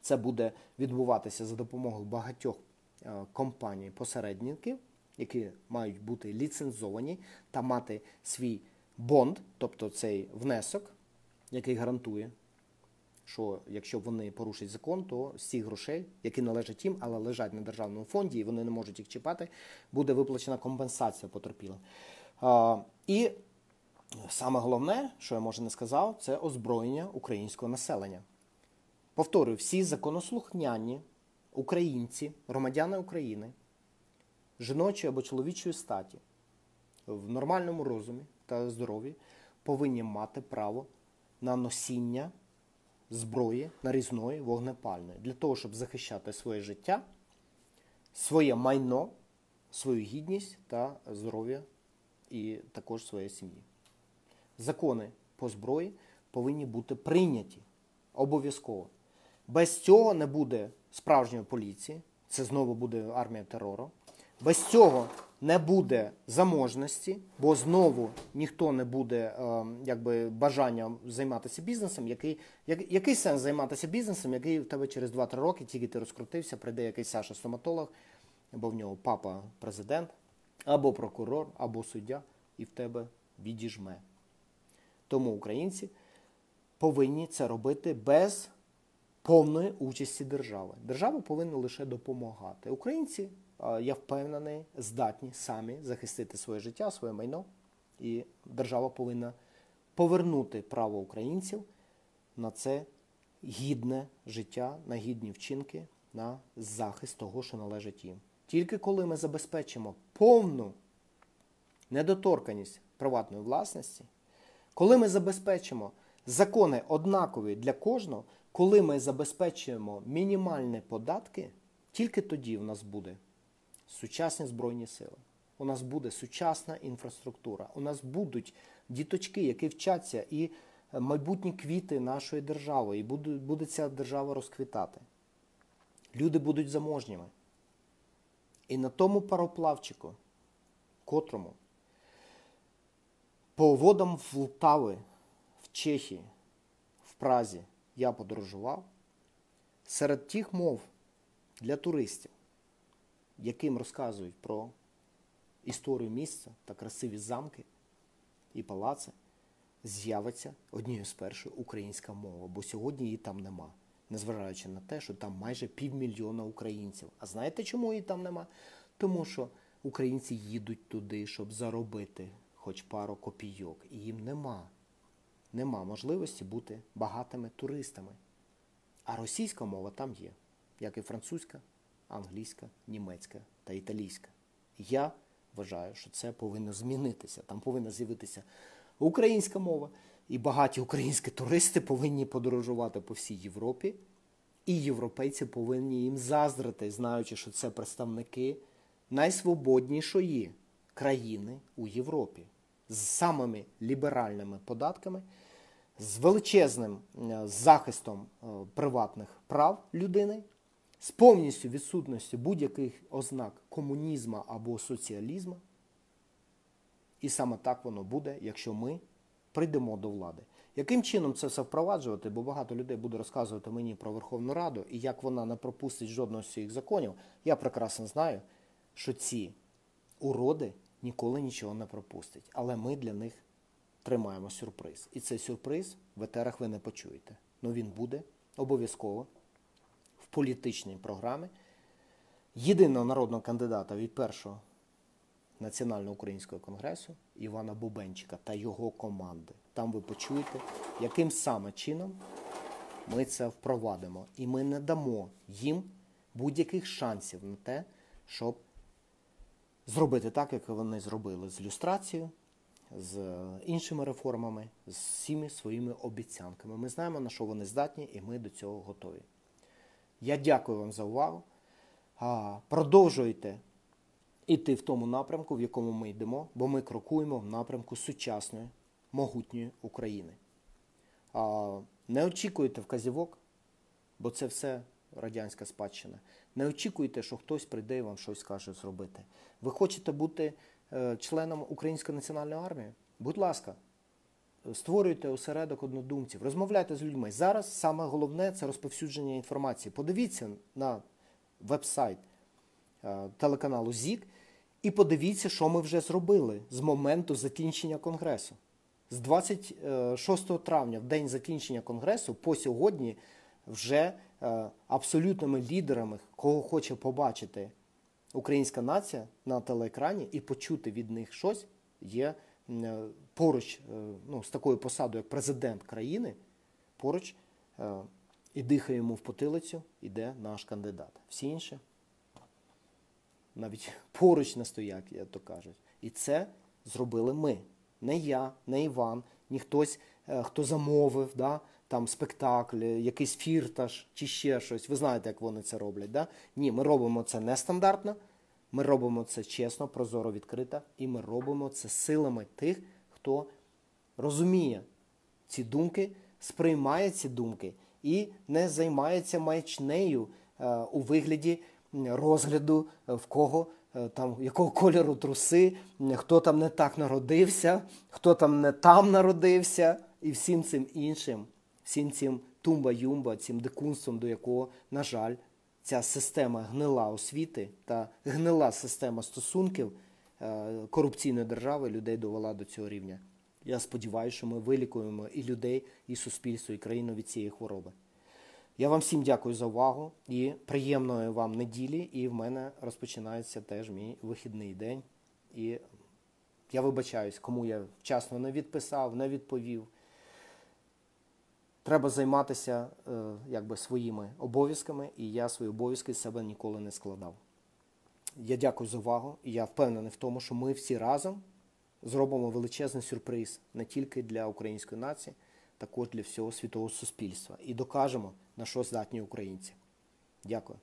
Це буде відбуватися за допомогою багатьох е, компаній-посередників, які мають бути ліцензовані та мати свій бонд, тобто цей внесок, який гарантує що якщо вони порушать закон, то з цих грошей, які належать їм, але лежать на державному фонді, і вони не можуть їх чіпати, буде виплачена компенсація потерпілим. І саме головне, що я може не сказав, це озброєння українського населення. Повторюю, всі законослухняні українці, громадяни України, жіночої або чоловічої статі в нормальному розумі та здоров'ї повинні мати право на носіння зброї нарізної вогнепальної для того, щоб захищати своє життя, своє майно, свою гідність та здоров'я і також своєї сім'ї. Закони по зброї повинні бути прийняті обов'язково. Без цього не буде справжньої поліції, це знову буде армія терору. Без цього не буде заможності, бо знову ніхто не буде е, якби бажання займатися бізнесом. Який як, який сенс займатися бізнесом, який в тебе через 2-3 роки тільки ти розкрутився, прийде якийсь Саша стоматолог, або в нього папа президент, або прокурор, або суддя. і в тебе відіжме. Тому українці повинні це робити без повної участі держави. Держава повинна лише допомагати. Українці, я впевнений, здатні самі захистити своє життя, своє майно. І держава повинна повернути право українців на це гідне життя, на гідні вчинки, на захист того, що належить їм. Тільки коли ми забезпечимо повну недоторканість приватної власності, коли ми забезпечимо закони однакові для кожного, коли ми забезпечуємо мінімальні податки, тільки тоді в нас буде сучасні збройні сили. У нас буде сучасна інфраструктура. У нас будуть діточки, які вчаться, і майбутні квіти нашої держави, і буде, буде ця держава розквітати. Люди будуть заможніми. І на тому пароплавчику, котрому по водам в Лтави, в Чехії, в Празі я подорожував, серед тих мов для туристів, яким розказують про історію місця та красиві замки і палаци, з'явиться однією з перших українська мова, бо сьогодні її там нема, незважаючи на те, що там майже півмільйона українців. А знаєте, чому її там нема? Тому що українці їдуть туди, щоб заробити хоч пару копійок, і їм нема. Нема можливості бути багатими туристами. А російська мова там є, як і французька, англійська, німецька та італійська. Я вважаю, що це повинно змінитися. Там повинна з'явитися українська мова, і багаті українські туристи повинні подорожувати по всій Європі, і європейці повинні їм заздрити, знаючи, що це представники найсвободнішої країни у Європі з самими ліберальними податками, з величезним е, захистом е, приватних прав людини, з повністю відсутністю будь-яких ознак комунізму або соціалізму. І саме так воно буде, якщо ми прийдемо до влади. Яким чином це все впроваджувати? Бо багато людей буде розказувати мені про Верховну Раду і як вона не пропустить жодного з цих законів, я прекрасно знаю, що ці уроди ніколи нічого не пропустять. Але ми для них тримаємо сюрприз. І цей сюрприз в етерах ви не почуєте. Ну він буде обов'язково в політичній програмі єдиного народного кандидата від першого Національного українського конгресу Івана Бубенчика та його команди. Там ви почуєте, яким саме чином ми це впровадимо. І ми не дамо їм будь-яких шансів на те, щоб зробити так, як вони зробили з люстрацією, з іншими реформами, з всіми своїми обіцянками. Ми знаємо, на що вони здатні, і ми до цього готові. Я дякую вам за увагу. Продовжуйте йти в тому напрямку, в якому ми йдемо, бо ми крокуємо в напрямку сучасної, могутньої України. Не очікуйте вказівок, бо це все радянська спадщина. Не очікуйте, що хтось прийде і вам щось скаже зробити. Ви хочете бути е, членом Української національної армії? Будь ласка, створюйте осередок однодумців, розмовляйте з людьми. Зараз саме головне це розповсюдження інформації. Подивіться на веб-сайт е, телеканалу ЗІК і подивіться, що ми вже зробили з моменту закінчення Конгресу. З 26 травня, в день закінчення Конгресу, по сьогодні вже е, абсолютними лідерами, кого хоче побачити українська нація на телеекрані і почути від них щось, є е, поруч е, ну, з такою посадою, як президент країни, поруч і дихає йому в потилицю, іде наш кандидат. Всі інші навіть поруч не стоять, як то кажуть. І це зробили ми. Не я, не Іван, ні хтось, хто замовив. да, там спектакль, якийсь фірташ чи ще щось. Ви знаєте, як вони це роблять. Да? Ні, ми робимо це нестандартно, ми робимо це чесно, прозоро, відкрито, і ми робимо це силами тих, хто розуміє ці думки, сприймає ці думки і не займається маячнею е, у вигляді розгляду, е, в кого е, там якого кольору труси, хто там не так народився, хто там не там народився, і всім цим іншим всім цим тумба-юмба, цим дикунством, до якого, на жаль, ця система гнила освіти та гнила система стосунків е, корупційної держави людей довела до цього рівня. Я сподіваюся, що ми вилікуємо і людей, і суспільство, і країну від цієї хвороби. Я вам всім дякую за увагу і приємної вам неділі. І в мене розпочинається теж мій вихідний день. І я вибачаюсь, кому я вчасно не відписав, не відповів. Треба займатися е, якби своїми обов'язками, і я свої обов'язки з себе ніколи не складав. Я дякую за увагу, і я впевнений в тому, що ми всі разом зробимо величезний сюрприз не тільки для української нації, також для всього світового суспільства і докажемо, на що здатні українці. Дякую.